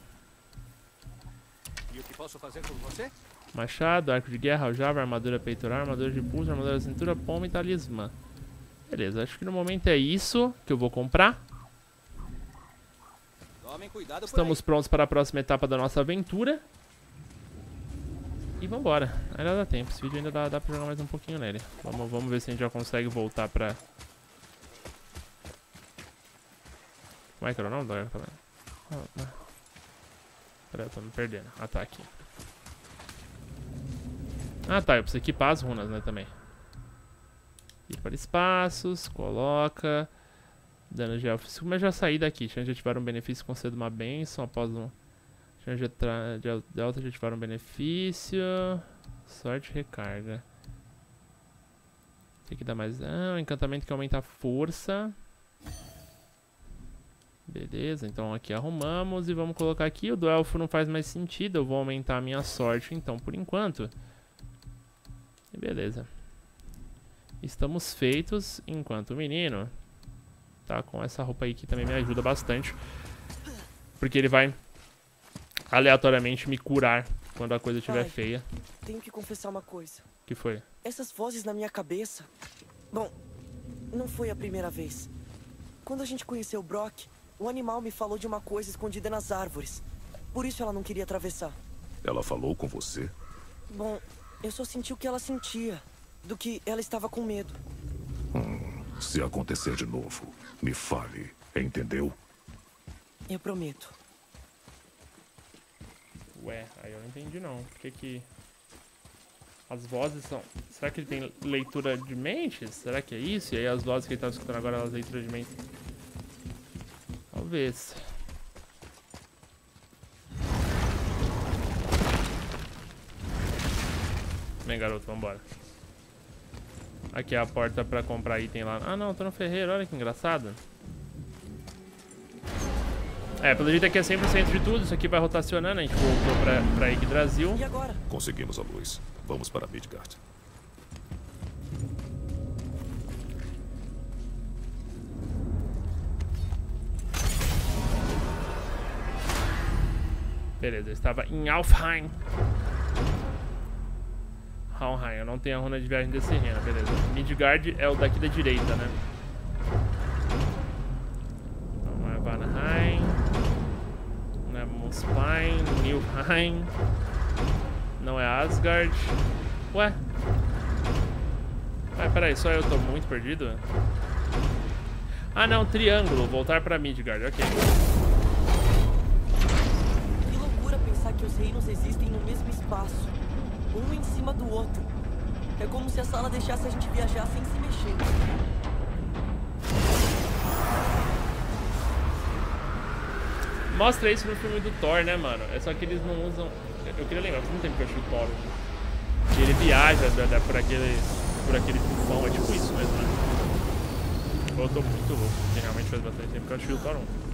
E o que posso fazer por você? Machado, arco de guerra, aljava, armadura peitoral, armadura de pulso, armadura da cintura, pomo e talismã. Beleza, acho que no momento é isso que eu vou comprar. Estamos prontos para a próxima etapa da nossa aventura. E vambora. Ainda dá tempo. Esse vídeo ainda dá, dá pra jogar mais um pouquinho nele. Vamos, vamos ver se a gente já consegue voltar pra... Como é que era o nome da ah. Peraí, eu tô me perdendo. Ah, tá aqui. Ah, tá. Eu preciso equipar as runas, né, também. Ir para espaços. Coloca. Dano de elfo. Eu já saí daqui. Chance de ativar um benefício concede uma benção após um... Chance de, alta de ativar um benefício. Sorte recarga. Tem que dar mais. Ah, um encantamento que aumenta a força. Beleza, então aqui arrumamos e vamos colocar aqui. O do elfo não faz mais sentido, eu vou aumentar a minha sorte então por enquanto. E beleza. Estamos feitos enquanto o menino tá com essa roupa aí que também me ajuda bastante. Porque ele vai aleatoriamente me curar quando a coisa estiver feia. Tenho que confessar uma coisa. que foi? Essas vozes na minha cabeça. Bom, não foi a primeira vez. Quando a gente conheceu o Brock, o animal me falou de uma coisa escondida nas árvores. Por isso ela não queria atravessar. Ela falou com você? Bom, eu só senti o que ela sentia. Do que ela estava com medo. Hum, se acontecer de novo, me fale, entendeu? Eu prometo. Ué, aí eu não entendi não. Por que que... As vozes são... Será que ele tem leitura de mentes? Será que é isso? E aí as vozes que ele tá escutando agora, as leituras de mentes... Talvez. Vem, garoto, vambora. Aqui é a porta pra comprar item lá. Ah, não, tô no ferreiro. Olha que engraçado. É, pelo jeito aqui é 100% de tudo. Isso aqui vai rotacionando. A gente voltou pra, pra Yggdrasil. E agora? Conseguimos a luz. Vamos para Midgard. Beleza, eu estava em Alfheim. Alfheim, eu não tenho a runa de viagem desse reino, beleza. Midgard é o daqui da direita, né? Muspelheim, Nilfheim. Não é Asgard. Ué? Ué, peraí, só eu tô muito perdido? Ah, não, triângulo. Voltar pra Midgard, ok. Os reinos existem no mesmo espaço. Um em cima do outro. É como se a sala deixasse a gente viajar sem se mexer. Mostra isso no filme do Thor, né, mano? É só que eles não usam. Eu queria lembrar, faz um tempo que eu achei o Thor. Que ele viaja da, da, por aquele. por aquele tufão, é tipo isso mesmo, né? Eu tô muito louco, porque realmente faz bastante tempo que eu achei o Thor 1.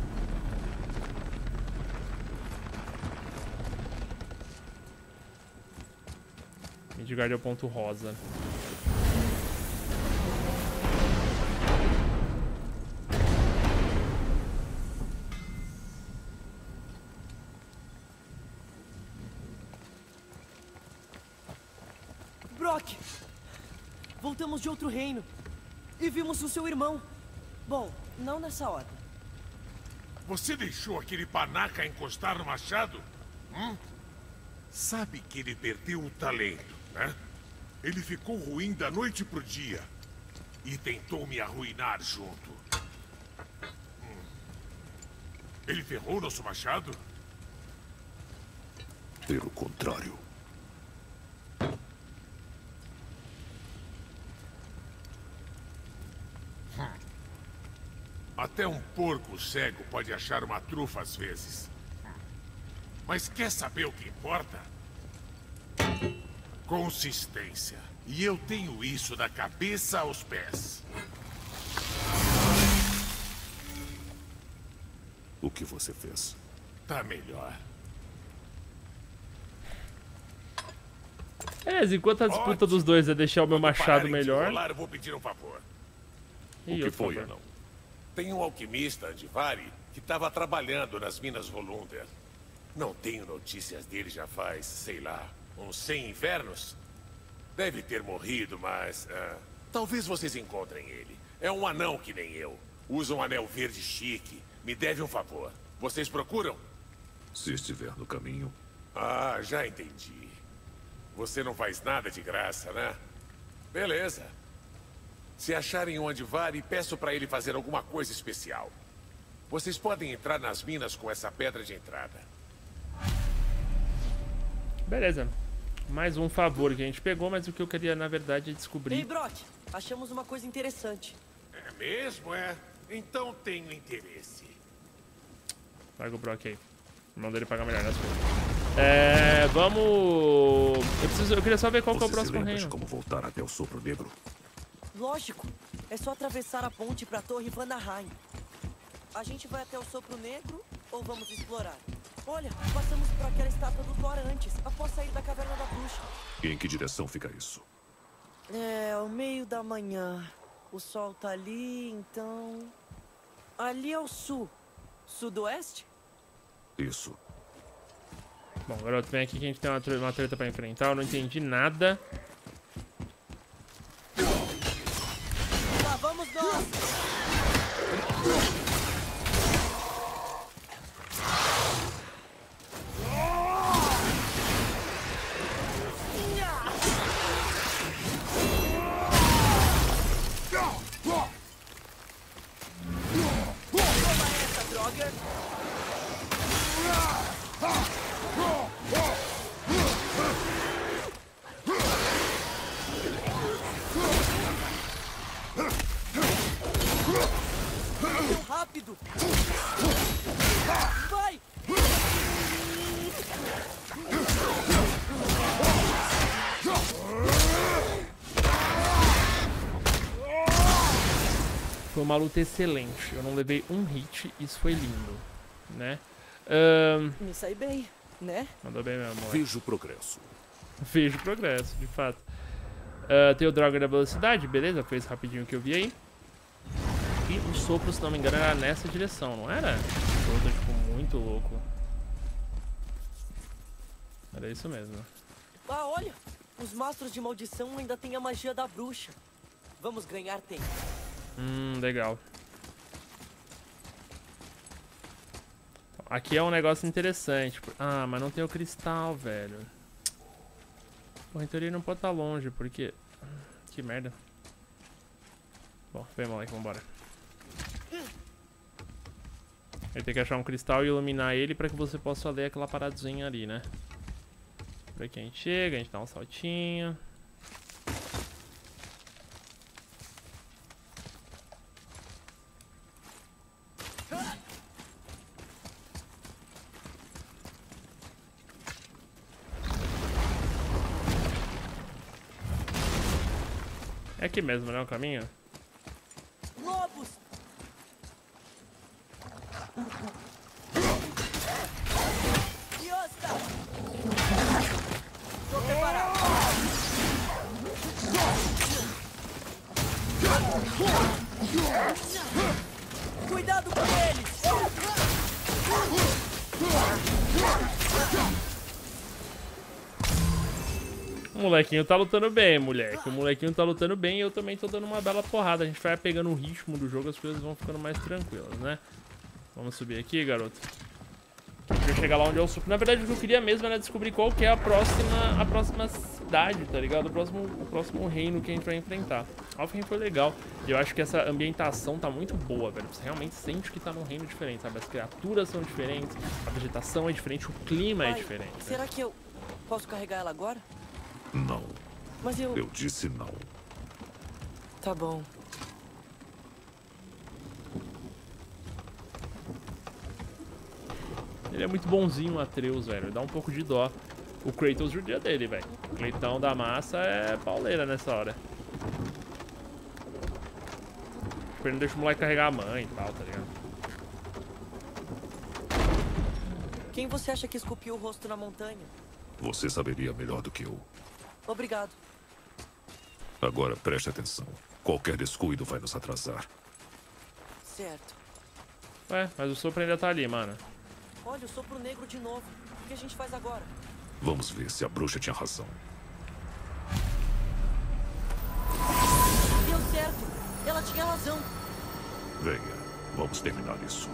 Midgard é o ponto rosa. Brock! Voltamos de outro reino. E vimos o seu irmão. Bom, não nessa ordem. Você deixou aquele panaca encostar no machado? Hum? Sabe que ele perdeu o talento, né? Ele ficou ruim da noite pro dia. E tentou me arruinar junto. Hum. Ele ferrou nosso machado? Pelo contrário. Até um porco cego pode achar uma trufa às vezes. Mas quer saber o que importa? Consistência. E eu tenho isso da cabeça aos pés. O que você fez? Tá melhor. É, enquanto a disputa Ótimo. dos dois é deixar o meu Quando machado melhor. rolar, eu vou pedir um favor. Ih, o que foi, favor. Anão? Tem um alquimista, Andivari, que estava trabalhando nas minas Volunder. Não tenho notícias dele já faz, sei lá, uns 100 invernos? Deve ter morrido, mas... ah, talvez vocês encontrem ele. É um anão que nem eu. Usa um anel verde chique. Me deve um favor. Vocês procuram? Se estiver no caminho, Ah, já entendi. Você não faz nada de graça, né? Beleza. Se acharem o Andivari, peço para ele fazer alguma coisa especial. Vocês podem entrar nas minas com essa pedra de entrada. Beleza. Mais um favor que a gente pegou, mas o que eu queria, na verdade, é Ei, descobrir. Brock! Achamos uma coisa interessante. É mesmo, é? Então tenho interesse. Larga o Brock aí. O irmão dele paga melhor nas coisas. É. Vamos. Eu, preciso, eu queria só ver qual que é o próximo reino. como voltar até o Sopro Negro? Lógico. É só atravessar a ponte pra Torre Vanaheim. A gente vai até o Sopro Negro ou vamos explorar? Olha, passamos por aquela estátua do Thor antes, após sair da Caverna da Bruxa. E em que direção fica isso? É, o meio da manhã. O sol tá ali, então... Ali é o sul. Sudoeste? Isso. Bom, garoto, vem aqui que a gente tem uma treta pra enfrentar. Eu não entendi nada. Lá vamos nós! Uma luta excelente. Eu não levei um hit, isso foi lindo, né? Ahn, Me saí bem, né? mandou bem, meu amor. Vejo o progresso. Vejo progresso, de fato. Ah, tem o Droga da Velocidade, beleza? Foi esse rapidinho que eu vi aí. E o sopro, se não me engano, era nessa direção, não era? Todo, tipo, muito louco. Era isso mesmo. Ah, olha! Os mastros de maldição ainda têm a magia da bruxa. Vamos ganhar tempo. Hum, legal. Aqui é um negócio interessante. Ah, mas não tem o cristal, velho. Em teoria não pode estar longe, porque... Que merda. Bom, vem, moleque, vambora. Ele tem que achar um cristal e iluminar ele pra que você possa ler aquela paradinha ali, né? Por aqui a gente chega, a gente dá um saltinho. Aqui mesmo, né? O caminho? Molequinho tá lutando bem, moleque. O molequinho tá lutando bem e eu também tô dando uma bela porrada. A gente vai pegando o ritmo do jogo, as coisas vão ficando mais tranquilas, né? Vamos subir aqui, garoto. Pra chegar lá onde eu subo. Na verdade, o que eu queria mesmo era descobrir qual que é a próxima, a próxima cidade, tá ligado? O próximo, o próximo reino que a gente vai enfrentar. Alfheim foi legal. Eu acho que essa ambientação tá muito boa, velho. Você realmente sente que tá num reino diferente, sabe? As criaturas são diferentes, a vegetação é diferente, o clima é Pai, diferente. né? será que eu posso carregar ela agora? Não. Mas eu... Eu disse não. Tá bom. Ele é muito bonzinho, o Atreus, velho. Dá um pouco de dó. O Kratos judia dele, velho. O Cleitão da massa é pauleira nessa hora. Tipo, ele não deixa o moleque carregar a mãe e tal, tá ligado? Quem você acha que esculpiu o rosto na montanha? Você saberia melhor do que eu. Obrigado. Agora preste atenção. Qualquer descuido vai nos atrasar. Certo. Ué, mas o sopro ainda tá ali, mano. Olha, o sopro negro de novo. O que a gente faz agora? Vamos ver se a bruxa tinha razão. Deu certo. Ela tinha razão. Venha, vamos terminar isso.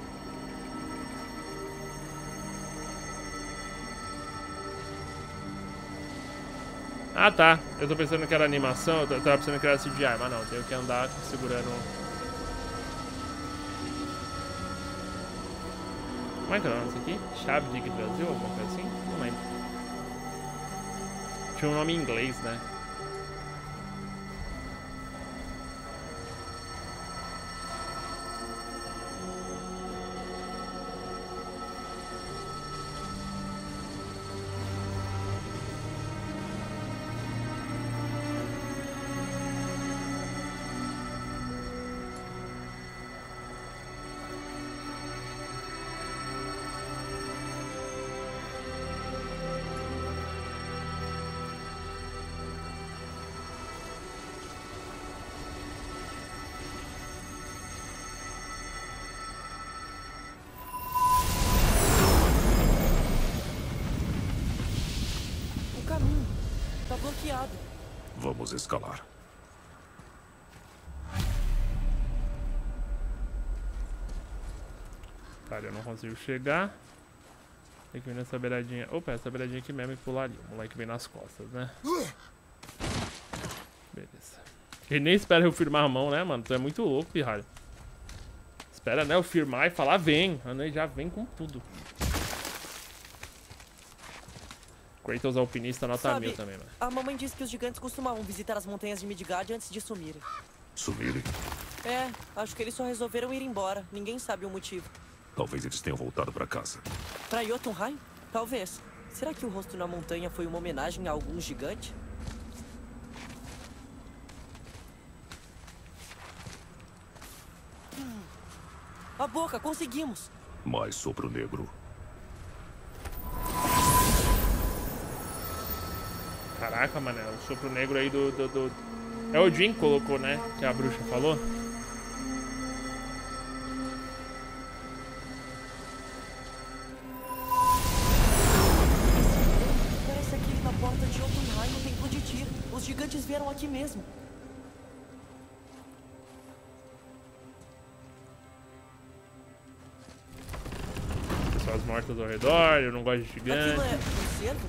Ah, tá. Eu tô pensando que era animação, eu tava pensando que era CGI, mas não, tenho que andar segurando... Como é que é o nome disso aqui? Chave de Brasil, alguma coisa assim? Não lembro. Tinha um nome em inglês, né? Cara, eu não consigo chegar. Tem que vir nessa beiradinha. Opa, essa beiradinha aqui mesmo e pular ali. O moleque vem nas costas, né? Beleza. Ele nem espera eu firmar a mão, né, mano? Tu é muito louco, pirralho. Espera, né, eu firmar e falar, vem. Mano, ele já vem com tudo. Kratos alpinista nota Sabe, mil também, mano. a mamãe disse que os gigantes costumavam visitar as montanhas de Midgard antes de sumirem. Sumirem. É, acho que eles só resolveram ir embora. Ninguém sabe o motivo. Talvez eles tenham voltado para casa. Pra Jotunheim? Talvez. Será que o rosto na montanha foi uma homenagem a algum gigante? Hum. A boca, conseguimos! Mais sopro negro. Caraca, mano, o sopro negro aí do, do, do... É o Jim que colocou, né? Que a bruxa falou. Mesmo. Pessoas mortas ao redor, eu não gosto de gigante. Aquilo é um cervo?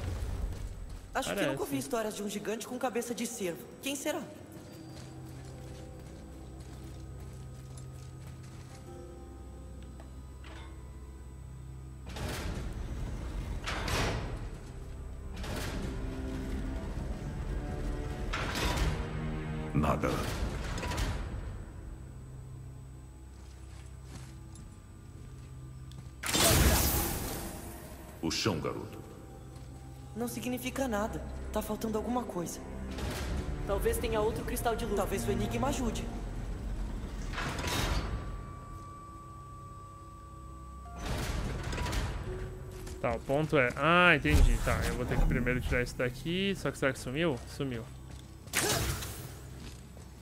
Acho que Parece. nunca ouvi histórias de um gigante com cabeça de cervo. Quem será? Chão, garoto. Não significa nada. Tá faltando alguma coisa. Talvez tenha outro cristal de luz. Talvez o enigma ajude. Tá, o ponto é... Ah, entendi. Tá, eu vou ter que primeiro tirar isso daqui. Só que será que sumiu? Sumiu.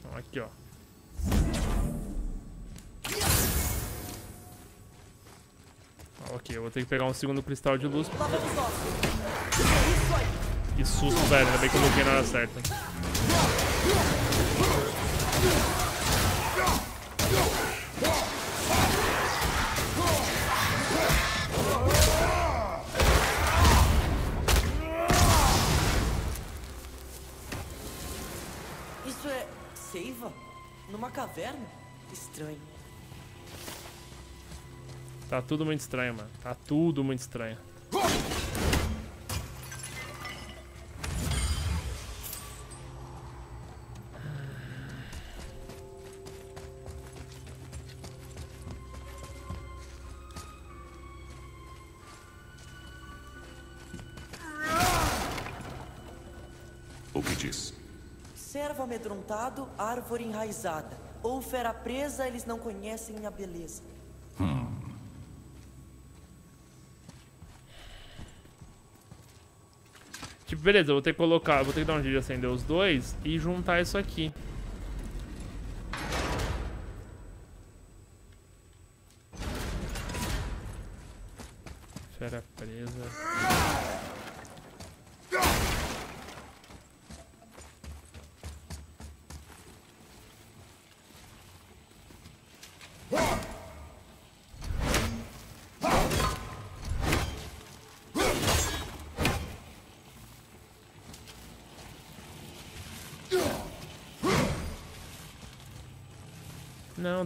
Então, aqui, ó. Ok, eu vou ter que pegar um segundo cristal de luz. Que susto, velho. Ainda bem que eu coloquei na hora certa. Isso é seiva? Numa caverna? Estranho. Tá tudo muito estranho, mano. Tá tudo muito estranho. O que diz? Servo amedrontado, árvore enraizada. Ou fera presa, eles não conhecem a beleza. Tipo, beleza, eu vou ter que colocar... Vou ter que dar um jeito de acender os dois e juntar isso aqui. Fera presa.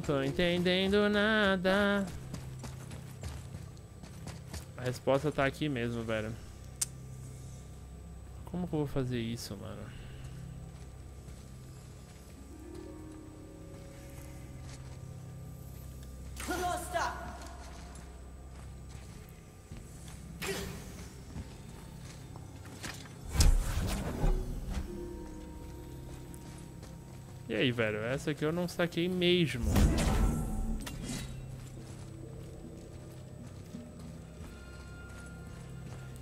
Não tô entendendo nada. A resposta tá aqui mesmo, velho. Como que eu vou fazer isso, mano? E aí, velho? Essa aqui eu não saquei mesmo.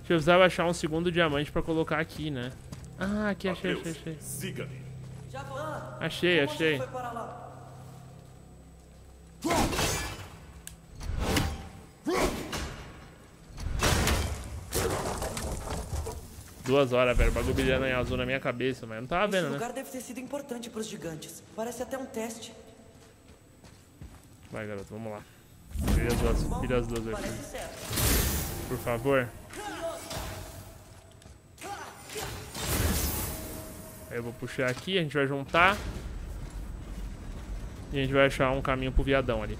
Eu precisava achar um segundo diamante pra colocar aqui, né? Ah, aqui achei, achei, achei. Siga-me. Achei, achei. Duas horas, velho. O bagulho brilhando em azul na minha cabeça, mas eu não tava Esse vendo, né? lugar deve ter sido importante para os gigantes. Parece até um teste. Vai, garoto, vamos lá. Vira as duas, vira as duas aqui. Por favor. Aí eu vou puxar aqui, a gente vai juntar. E a gente vai achar um caminho pro viadão ali.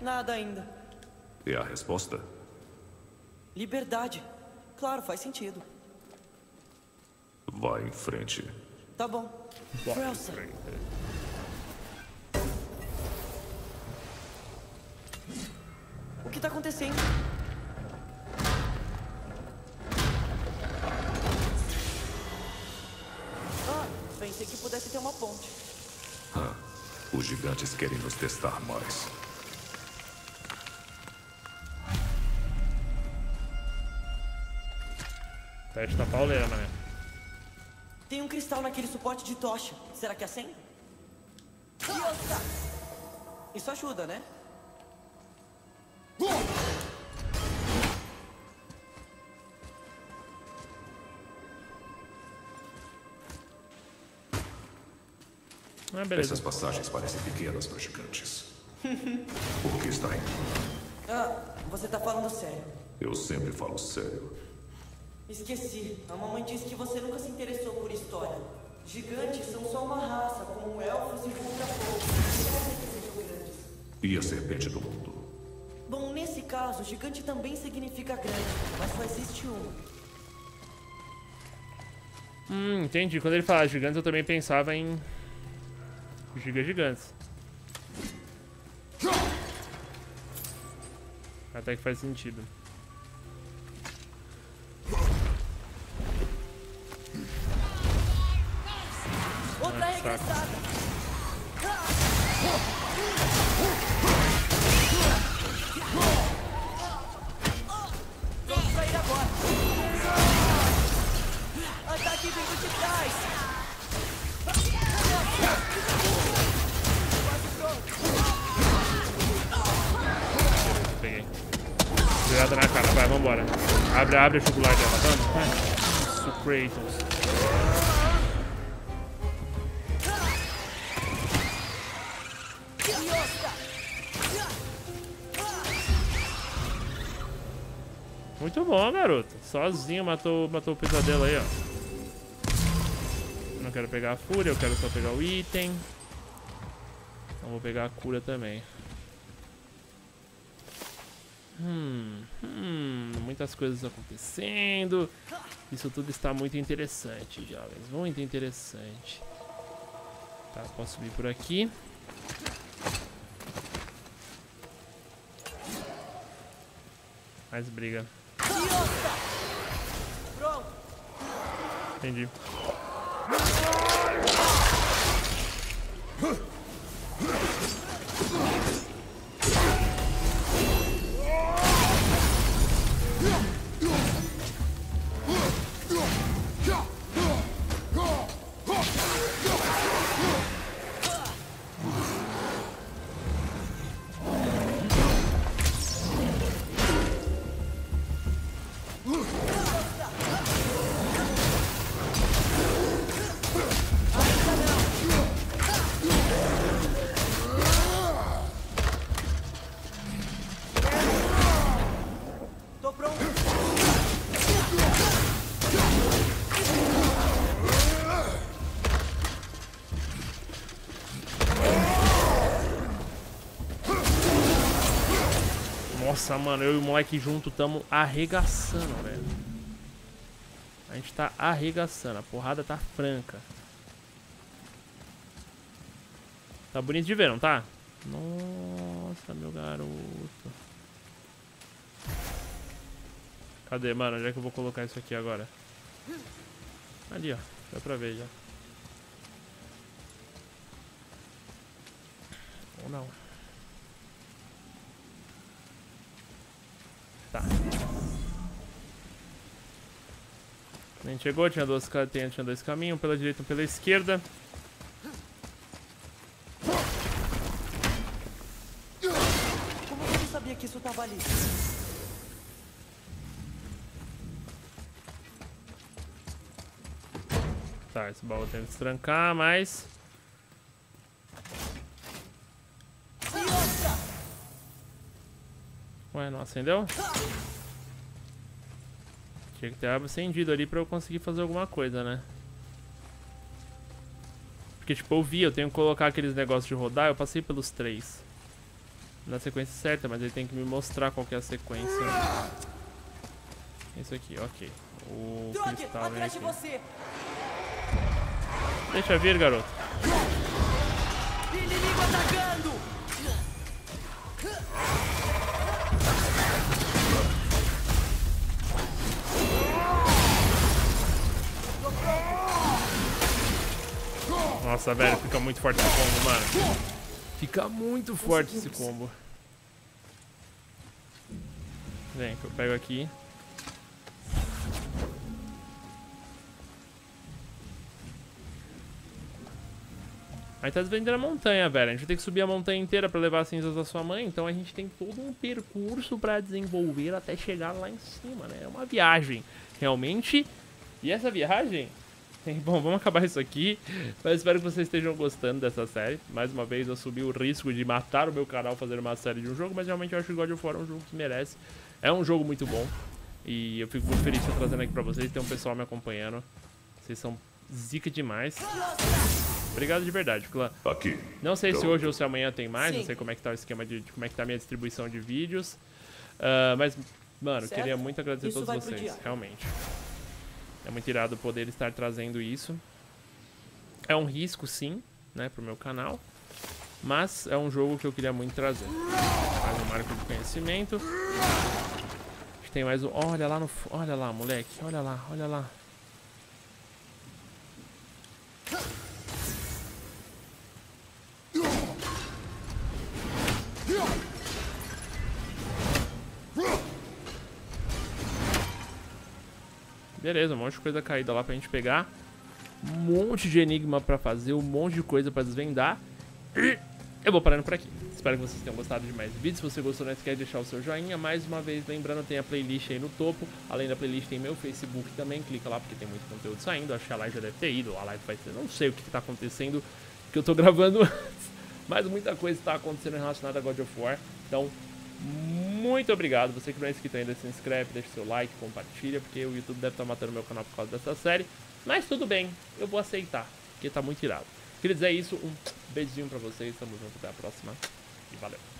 Nada ainda. É a resposta? Liberdade. Claro, faz sentido. Vá em frente. Tá bom. Frelsa, o que tá acontecendo? Pensei que pudesse ter uma ponte. Ah, os gigantes querem nos testar mais. Teste da pauleira, mané. Tem um cristal naquele suporte de tocha. Será que acende? Yosa! Isso ajuda, né? Ah, beleza. Essas passagens parecem pequenas para gigantes. Por que está indo? Ah, você tá falando sério. Eu sempre falo sério. Esqueci. A mamãe disse que você nunca se interessou por história. Gigantes são só uma raça, como elfos e grandes. E a serpente do mundo? Bom, nesse caso, gigante também significa grande, mas só existe um. Hum, entendi. Quando ele fala gigantes, eu também pensava em... Giga gigantes. Até que faz sentido. saco. Vamos Muito bom, garoto. Sozinho matou, matou o pesadelo aí, ó. Não quero pegar a fúria, eu quero só pegar o item. Então vou pegar a cura também. Hum, hum, muitas coisas acontecendo. Isso tudo está muito interessante, jovens. Muito interessante. Tá, posso subir por aqui. Mais briga. Entendi. Nossa, mano, eu e o moleque junto tamo arregaçando, velho. A gente tá arregaçando, a porrada tá franca. Tá bonito de ver, não tá? Nossa, meu garoto. Cadê, mano? Onde é que eu vou colocar isso aqui agora? Ali, ó. Dá pra ver já. Ou não. Tá. A gente chegou, tinha, tinha, tinha dois caminhos, um pela direita e um pela esquerda. Como você sabia que isso tava ali? Tá, esse baú tem que destrancar, mas... Ué, não acendeu? Tinha que ter acendido ali pra eu conseguir fazer alguma coisa, né? Porque, tipo, eu vi, eu tenho que colocar aqueles negócios de rodar, eu passei pelos três. Na sequência certa, mas ele tem que me mostrar qual que é a sequência. Isso aqui, ok. O cristal vem aqui. Deixa vir, garoto. Inimigo atacando. Nossa, velho, fica muito forte esse combo, mano. Fica muito forte esse combo. Vem, que eu pego aqui. Aí tá desvendando a montanha, velho. A gente vai ter que subir a montanha inteira pra levar as cinzas da sua mãe. Então a gente tem todo um percurso pra desenvolver até chegar lá em cima, né? É uma viagem, realmente. E essa viagem Bom, vamos acabar isso aqui. Mas espero que vocês estejam gostando dessa série. Mais uma vez, eu subi o risco de matar o meu canal fazendo uma série de um jogo, mas realmente eu acho que God of War é um jogo que merece. É um jogo muito bom. E eu fico muito feliz de estar trazendo aqui pra vocês. Tem um pessoal me acompanhando. Vocês são zica demais. Obrigado de verdade, clã. Aqui. Não sei se Então, hoje ou se amanhã tem mais, não Sim. sei como é que tá o esquema de, de como é que tá a minha distribuição de vídeos. Ah, mas, mano, Certo. queria muito agradecer a todos vocês, realmente. É muito irado poder estar trazendo isso. É um risco, sim, né, pro meu canal. Mas é um jogo que eu queria muito trazer. Mais um marco de conhecimento. Acho que tem mais um. Olha lá no. Olha lá, moleque. Olha lá, olha lá. Beleza, um monte de coisa caída lá pra gente pegar. Um monte de enigma pra fazer, um monte de coisa pra desvendar. E eu vou parando por aqui. Espero que vocês tenham gostado de mais vídeos. Se você gostou, não esquece de deixar o seu joinha. Mais uma vez, lembrando, tem a playlist aí no topo. Além da playlist, tem meu Facebook também. Clica lá porque tem muito conteúdo saindo. Acho que a live já deve ter ido. A live vai ter. Não sei o que, que tá acontecendo, que eu tô gravando antes. Mas muita coisa está acontecendo relacionada a God of War. Então, muito obrigado. Você que não é inscrito ainda, se inscreve, deixa seu like, compartilha, porque o YouTube deve estar matando meu canal por causa dessa série. Mas tudo bem, eu vou aceitar, porque tá muito irado. Queria dizer isso, um beijinho pra vocês, tamo junto, até a próxima e valeu.